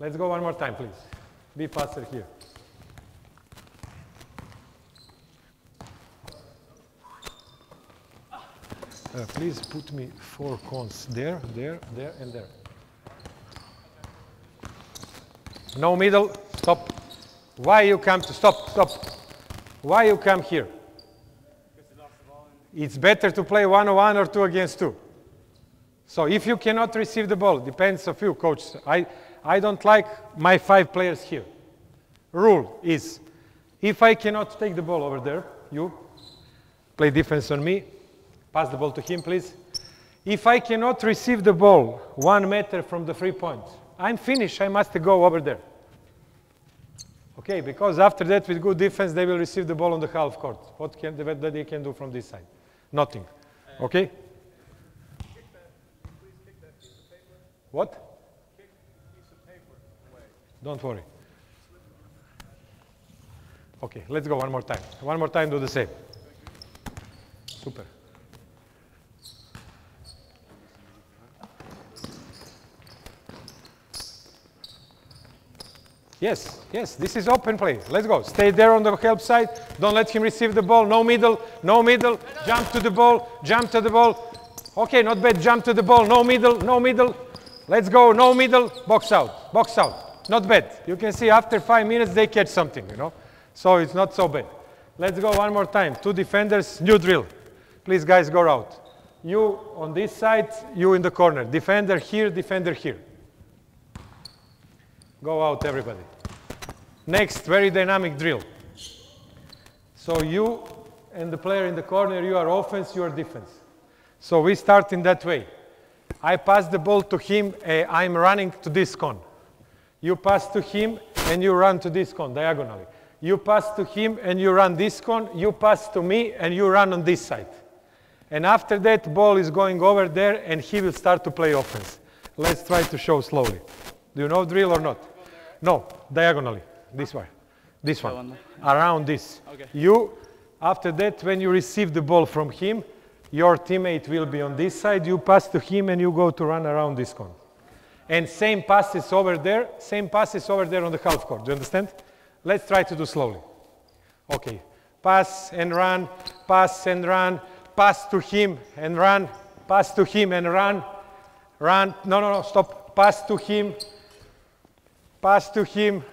let's go one more time, please. Be faster here. Uh, please put me four cones there, there, there, and there. No middle, stop. Why you come to, stop, stop. Why you come here? It's better to play one-on-one or two against two. So if you cannot receive the ball, depends of you, coach. I, I don't like my five players here. Rule is, if I cannot take the ball over there, you play defense on me, Pass the ball to him, please. If I cannot receive the ball one meter from the free point, I'm finished. I must go over there. Okay, because after that, with good defense, they will receive the ball on the half court. What can they, what they can do from this side? Nothing. Okay? What? Don't worry. Okay, let's go one more time. One more time, do the same. Super. Yes, yes, this is open play. Let's go. Stay there on the help side. Don't let him receive the ball. No middle, no middle. Jump to the ball, jump to the ball. Okay, not bad. Jump to the ball. No middle, no middle. Let's go. No middle. Box out, box out. Not bad. You can see after five minutes they catch something, you know. So it's not so bad. Let's go one more time. Two defenders, new drill. Please, guys, go out. You on this side, you in the corner. Defender here, defender here. Go out, everybody. Next, very dynamic drill. So you and the player in the corner, you are offense, you are defense. So we start in that way. I pass the ball to him, uh, I'm running to this cone. You pass to him and you run to this cone diagonally. You pass to him and you run this cone. You pass to me and you run on this side. And after that, ball is going over there and he will start to play offense. Let's try to show slowly. Do you know drill or not? No, diagonally this ah. way, this one, one. around this. Okay. You, after that, when you receive the ball from him, your teammate will be on this side, you pass to him and you go to run around this cone. And same passes over there, same passes over there on the half court. Do you understand? Let's try to do slowly. Okay. Pass and run, pass and run, pass to him and run, pass to him and run, run. No, no, no, stop. Pass to him, pass to him,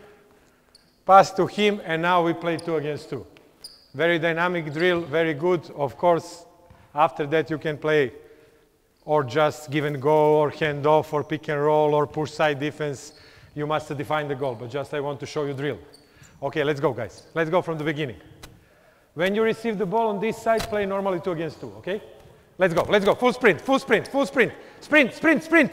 pass to him, and now we play two against two. Very dynamic drill, very good. Of course, after that you can play or just give and go or hand off or pick and roll or push side defense. You must define the goal, but just I want to show you drill. Okay, let's go, guys. Let's go from the beginning. When you receive the ball on this side, play normally two against two, okay? Let's go, let's go. Full sprint, full sprint, full sprint. Sprint, sprint, sprint.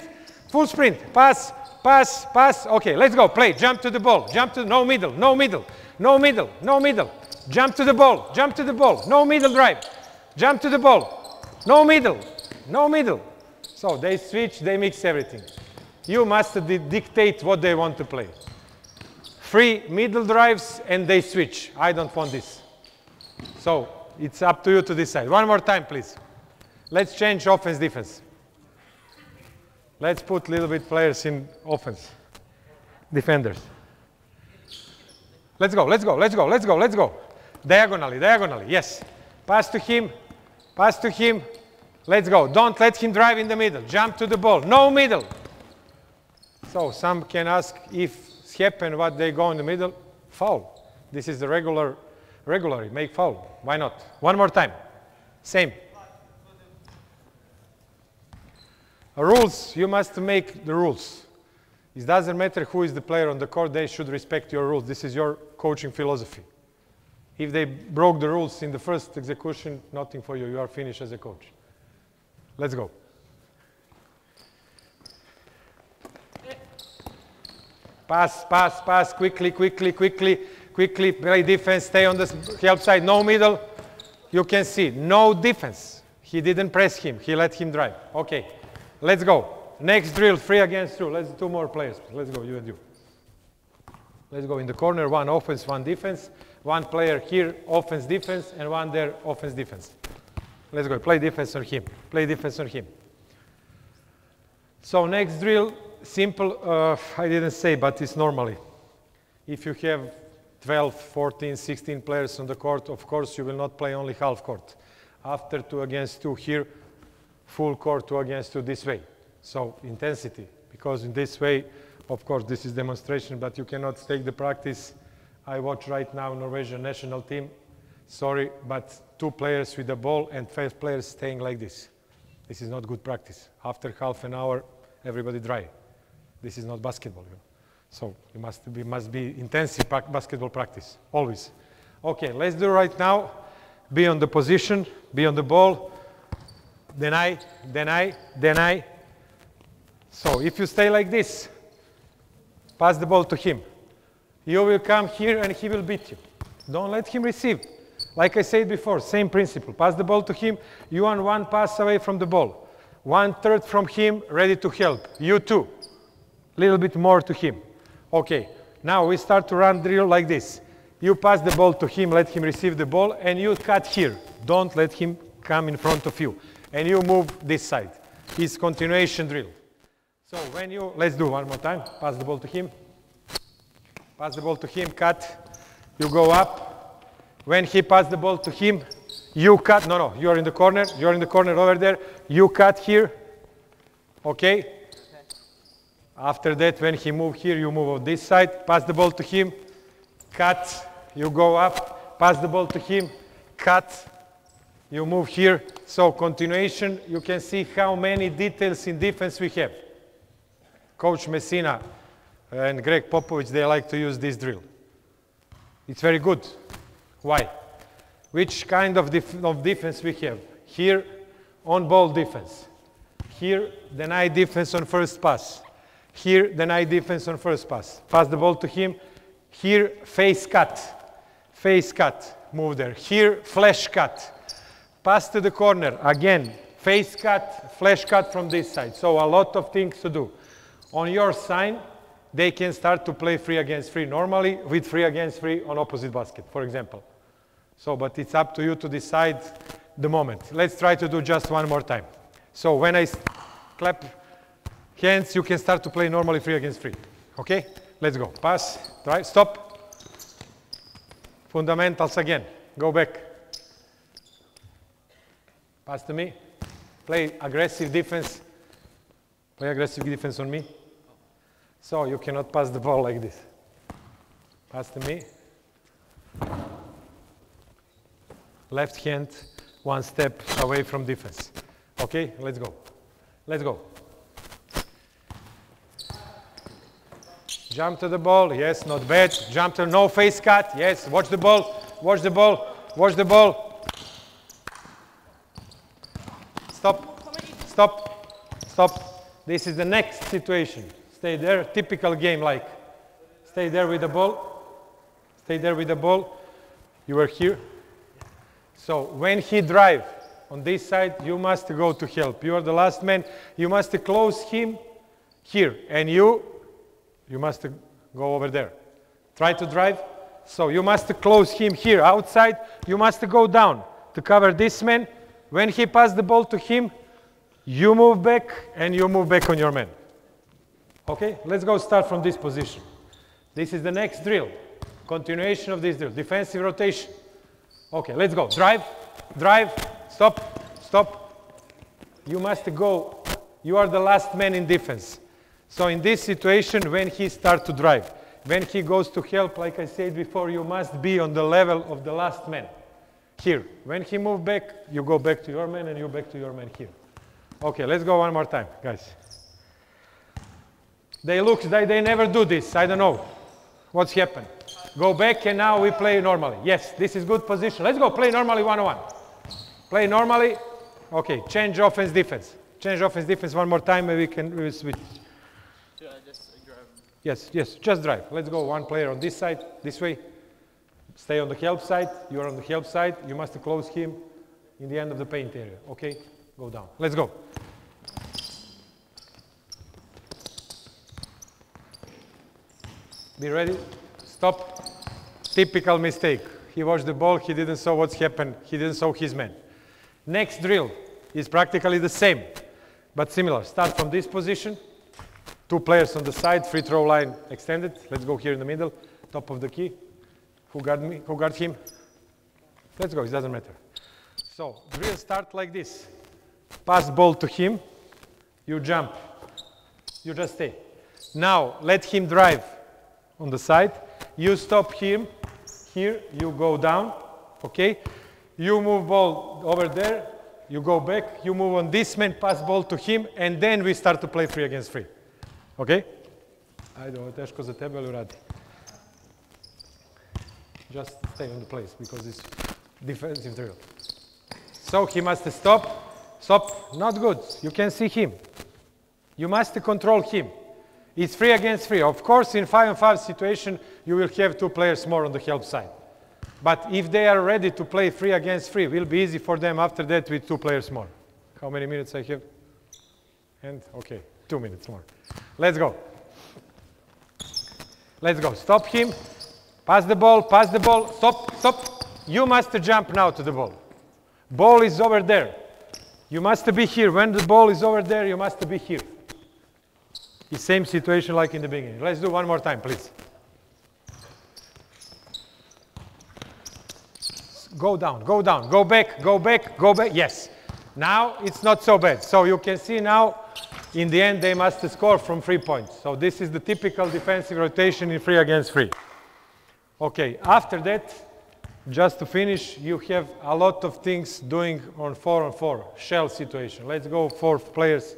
Full sprint. Pass, pass, pass. Okay, let's go. Play. Jump to the ball. Jump to no middle, no middle, no middle, no middle. Jump to the ball. Jump to the ball. No middle drive. Jump to the ball. No middle, no middle. So they switch, they mix everything. You must dictate what they want to play. Free middle drives and they switch. I don't want this. So it's up to you to decide. One more time, please. Let's change offense defense. Let's put a little bit players in offense. Defenders. Let's go, let's go, let's go, let's go, let's go. Diagonally, diagonally, yes. Pass to him, pass to him. Let's go. Don't let him drive in the middle. Jump to the ball. No middle. So some can ask if happen what they go in the middle. Foul. This is the regular, regularly. Make foul. Why not? One more time. Same. Rules, you must make the rules. It doesn't matter who is the player on the court, they should respect your rules. This is your coaching philosophy. If they broke the rules in the first execution, nothing for you. You are finished as a coach. Let's go. Pass, pass, pass, quickly, quickly, quickly, quickly, play defense, stay on the help side, no middle. You can see, no defense. He didn't press him, he let him drive. Okay. Let's go. Next drill, three against two. Let's two more players. Let's go, you and you. Let's go in the corner, one offense, one defense. One player here, offense, defense, and one there, offense, defense. Let's go. Play defense on him. Play defense on him. So next drill, simple, uh, I didn't say, but it's normally. If you have 12, 14, 16 players on the court, of course you will not play only half court. After two against two here, full court two against two this way. So intensity, because in this way, of course, this is demonstration, but you cannot take the practice. I watch right now Norwegian national team. Sorry, but two players with the ball and five players staying like this. This is not good practice. After half an hour, everybody dry. This is not basketball. You know? So it must be, must be intensive basketball practice, always. Okay, let's do right now. Be on the position, be on the ball. Then I, then I, then I. So if you stay like this, pass the ball to him. You will come here and he will beat you. Don't let him receive. Like I said before, same principle. Pass the ball to him. You on one pass away from the ball. One third from him, ready to help. You too. Little bit more to him. Okay. Now we start to run drill like this. You pass the ball to him, let him receive the ball, and you cut here. Don't let him come in front of you. And you move this side. It's continuation drill. So when you, let's do one more time. Pass the ball to him. Pass the ball to him, cut. You go up. When he pass the ball to him, you cut. No, no, you're in the corner. You're in the corner over there. You cut here. Okay? okay? After that, when he move here, you move on this side. Pass the ball to him. Cut. You go up. Pass the ball to him. Cut. You move here. So continuation, you can see how many details in defense we have. Coach Messina and Gregg Popovich, they like to use this drill. It's very good. Why? Which kind of, def of defense we have? Here, on ball defense. Here, deny defense on first pass. Here, deny defense on first pass. Pass the ball to him. Here, face cut. Face cut. Move there. Here, flash cut. Pass to the corner. Again, face cut, flash cut from this side. So a lot of things to do. On your sign, they can start to play free against free normally with free against free on opposite basket, for example. So, but it's up to you to decide the moment. Let's try to do just one more time. So when I clap hands, you can start to play normally free against free. Okay? Let's go. Pass, drive, stop. Fundamentals again. Go back. Pass to me. Play aggressive defense. Play aggressive defense on me. So you cannot pass the ball like this. Pass to me. Left hand, one step away from defense. Okay, let's go. Let's go. Jump to the ball. Yes, not bad. Jump to no face cut. Yes, watch the ball. Watch the ball. Watch the ball. Stop. Stop. Stop. This is the next situation. Stay there, typical game like. Stay there with the ball. Stay there with the ball. You are here. So when he drive on this side, you must go to help. You are the last man. You must close him here. And you, you must go over there. Try to drive. So you must close him here outside. You must go down to cover this man. When he pass the ball to him, you move back and you move back on your man. Okay, let's go start from this position. This is the next drill. Continuation of this drill. Defensive rotation. Okay, let's go. Drive, drive, stop, stop. You must go. You are the last man in defense. So in this situation, when he start to drive, when he goes to help, like I said before, you must be on the level of the last man. Here. When he move back, you go back to your man and you back to your man here. Okay, let's go one more time, guys. They look, they, they never do this. I don't know what's happened. Go back and now we play normally. Yes, this is good position. Let's go play normally one-on-one. Play normally. Okay, change offense, defense. Change offense, defense one more time and we can we switch. Yeah, just drive. Yes, yes, just drive. Let's go one player on this side, this way. Stay on the help side. You're on the help side. You must close him in the end of the paint area. Okay, go down. Let's go. Be ready. Stop. Typical mistake. He watched the ball. He didn't saw what's happened. He didn't saw his man. Next drill is practically the same, but similar. Start from this position. Two players on the side, free throw line extended. Let's go here in the middle, top of the key. Who guard me? Who guard him? Let's go, it doesn't matter. So drill start like this. Pass ball to him, you jump, you just stay. Now let him drive on the side. You stop him, here you go down, okay? You move ball over there, you go back, you move on this man, pass ball to him, and then we start to play free against free. Okay? Ajde, ovo je teško za tebe, ali uradi. Just stay on the place because it's defensive drill. So he must stop. Stop. Not good. You can see him. You must control him. It's free against free. Of course, in five on five situation, you will have two players more on the help side. But if they are ready to play free against free, it will be easy for them after that with two players more. How many minutes I have? And okay, two minutes more. Let's go. Let's go. Stop him. Pass the ball, pass the ball. Stop, stop. You must jump now to the ball. Ball is over there. You must be here. When the ball is over there, you must be here. The same situation like in the beginning. Let's do one more time, please. Go down, go down, go back, go back, go back. Yes. Now it's not so bad. So you can see now, in the end, they must score from three points. So this is the typical defensive rotation in free against free. Okay, after that, just to finish, you have a lot of things doing on four on four, shell situation. Let's go four players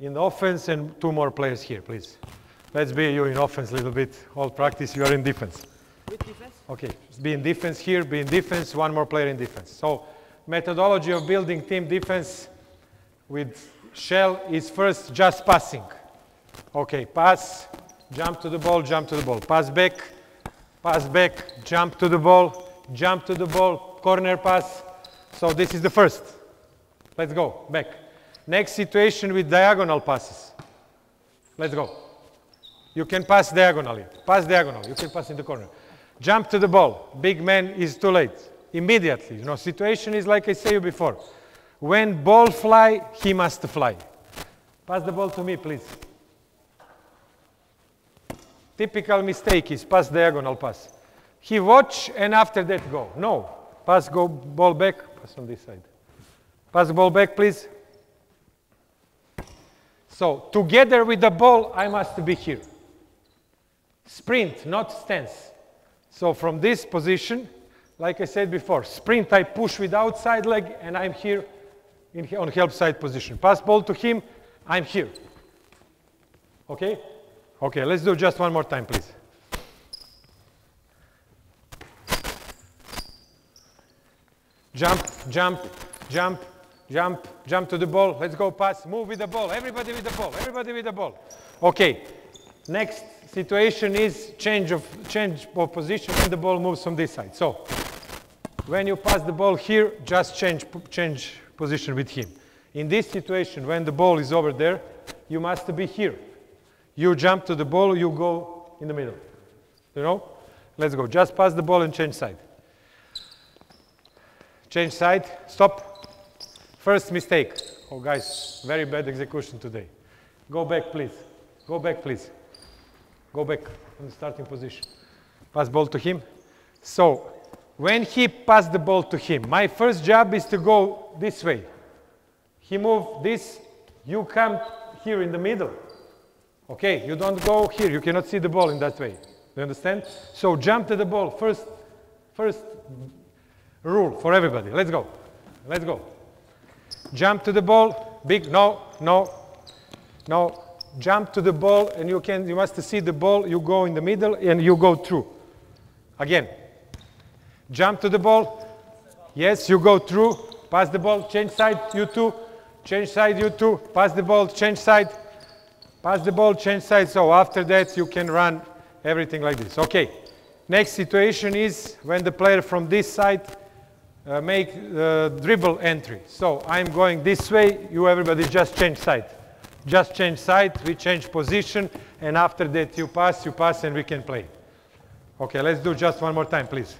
in the offense and two more players here, please. Let's be you in offense a little bit. All practice, you are in defense. With defense? Okay, be in defense here, be in defense, one more player in defense. So methodology of building team defense with shell is first just passing. Okay, pass, jump to the ball, jump to the ball. Pass back, pass back, jump to the ball, jump to the ball, corner pass. So this is the first. Let's go, back. Next situation with diagonal passes. Let's go. You can pass diagonally. Pass diagonal. You can pass in the corner. Jump to the ball. Big man is too late. Immediately. You know, situation is like I said you before. When ball fly, he must fly. Pass the ball to me, please. Typical mistake is pass diagonal pass. He watch and after that go. No. Pass go ball back. Pass on this side. Pass ball back, please. So together with the ball, I must be here. Sprint, not stance. So from this position, like I said before, sprint I push with outside leg and I'm here in, on help side position. Pass ball to him, I'm here. Okay? Okay, let's do just one more time, please. Jump, jump, jump, jump, jump to the ball. Let's go pass. Move with the ball. Everybody with the ball. Everybody with the ball. Okay. Next situation is change of change of position when the ball moves from this side. So when you pass the ball here, just change change position with him. In this situation, when the ball is over there, you must be here. You jump to the ball, you go in the middle. You know? Let's go. Just pass the ball and change side. Change side. Stop. First mistake. Oh, guys, very bad execution today. Go back, please. Go back, please. Go back in the starting position. Pass ball to him. So, when he passed the ball to him, my first job is to go this way. He moved this, you come here in the middle. Okay, you don't go here, you cannot see the ball in that way. You understand? So jump to the ball. First, first rule for everybody. Let's go. Let's go. Jump to the ball. Big, no, no, no. Jump to the ball and you can, you must see the ball. You go in the middle and you go through. Again. Jump to the ball. Yes, you go through. Pass the ball. Change side, you two. Change side, you two. Pass the ball. Change side. Pass the ball, change side. So after that, you can run everything like this. Okay. Next situation is when the player from this side uh, make uh, dribble entry. So I'm going this way. You everybody just change side. Just change side. We change position. And after that, you pass, you pass, and we can play. Okay, let's do just one more time, please.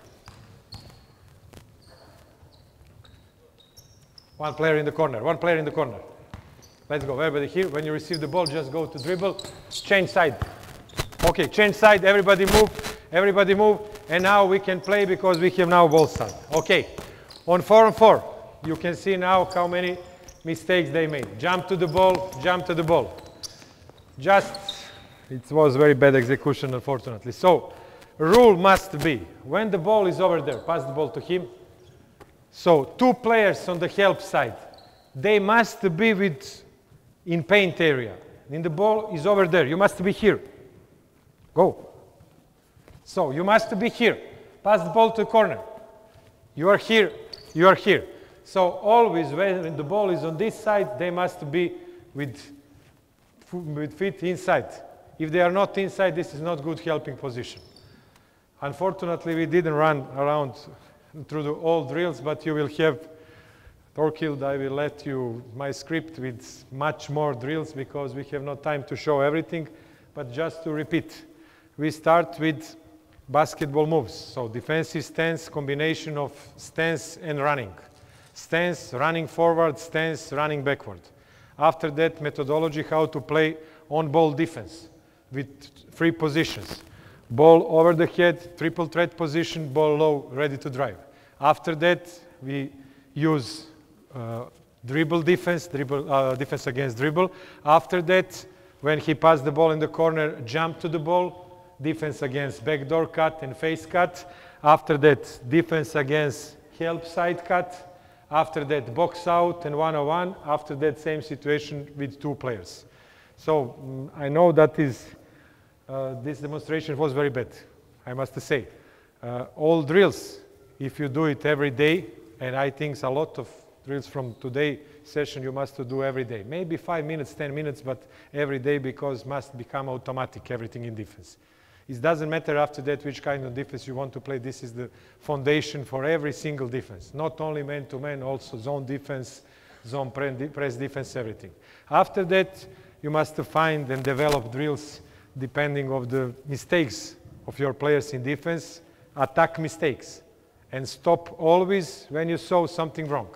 One player in the corner, one player in the corner. Let's go, everybody here. When you receive the ball, just go to dribble, change side. Okay, change side, everybody move, everybody move. And now we can play because we have now ball start. Okay, on four and four, you can see now how many mistakes they made. Jump to the ball, jump to the ball. Just, it was very bad execution, unfortunately. So, rule must be, when the ball is over there, pass the ball to him. So, two players on the help side, they must be with in paint area. And the ball is over there. You must be here. Go. So you must be here. Pass the ball to the corner. You are here. You are here. So always when the ball is on this side, they must be with, with feet inside. If they are not inside, this is not good helping position. Unfortunately, we didn't run around through the all drills, but you will have Torkild, I will let you my script with much more drills because we have no time to show everything. But just to repeat, we start with basketball moves. So defensive stance, combination of stance and running. Stance, running forward, stance, running backward. After that, methodology how to play on ball defense with three positions. Ball over the head, triple threat position, ball low, ready to drive. After that, we use dribble defense, dribble, uh, defense against dribble. After that, when he passed the ball in the corner, jump to the ball, defense against backdoor cut and face cut. After that, defense against help side cut. After that, box out and one-on-one. After that, same situation with two players. So mm, I know that is, uh, this demonstration was very bad, I must say. Uh, all drills, if you do it every day, and I think a lot of drills from today session you must do every day. Maybe five minutes, 10 minutes, but every day because must become automatic, everything in defense. It doesn't matter after that which kind of defense you want to play. This is the foundation for every single defense. Not only man-to-man, -man, also zone defense, zone press defense, everything. After that, you must find and develop drills depending of the mistakes of your players in defense, attack mistakes, and stop always when you saw something wrong.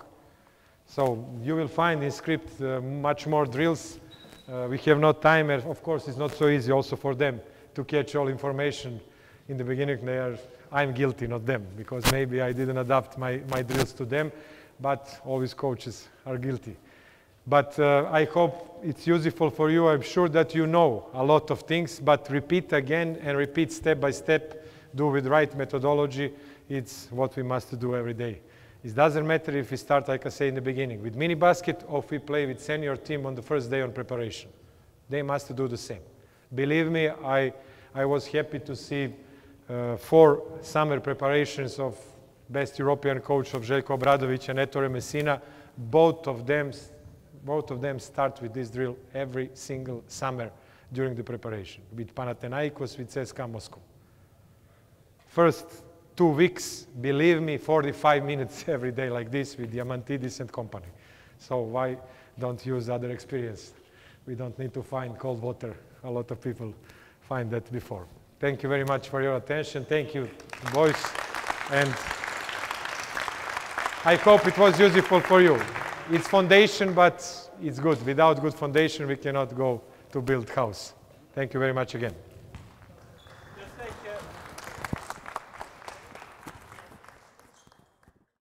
So you will find in script uh, much more drills. Uh, we have no time, and of course it's not so easy also for them to catch all information. In the beginning, they are, I'm guilty, not them, because maybe I didn't adapt my, my drills to them, but always coaches are guilty. But uh, I hope it's useful for you. I'm sure that you know a lot of things, but repeat again and repeat step by step, do with right methodology. It's what we must do every day. It doesn't matter if we start, like I say in the beginning, with mini basket or if we play with senior team on the first day on preparation. They must do the same. Believe me, I, I was happy to see uh, four summer preparations of best European coach of Željko Obradovic and Ettore Messina. Both of them, both of them start with this drill every single summer during the preparation with Panathinaikos, with CSKA Moscow. First two weeks, believe me, 45 minutes <laughs> every day like this with Diamantidis and company. So why don't use other experience? We don't need to find cold water. A lot of people find that before. Thank you very much for your attention. Thank you, boys. And I hope it was useful for you. It's foundation, but it's good. Without good foundation, we cannot go to build house. Thank you very much again.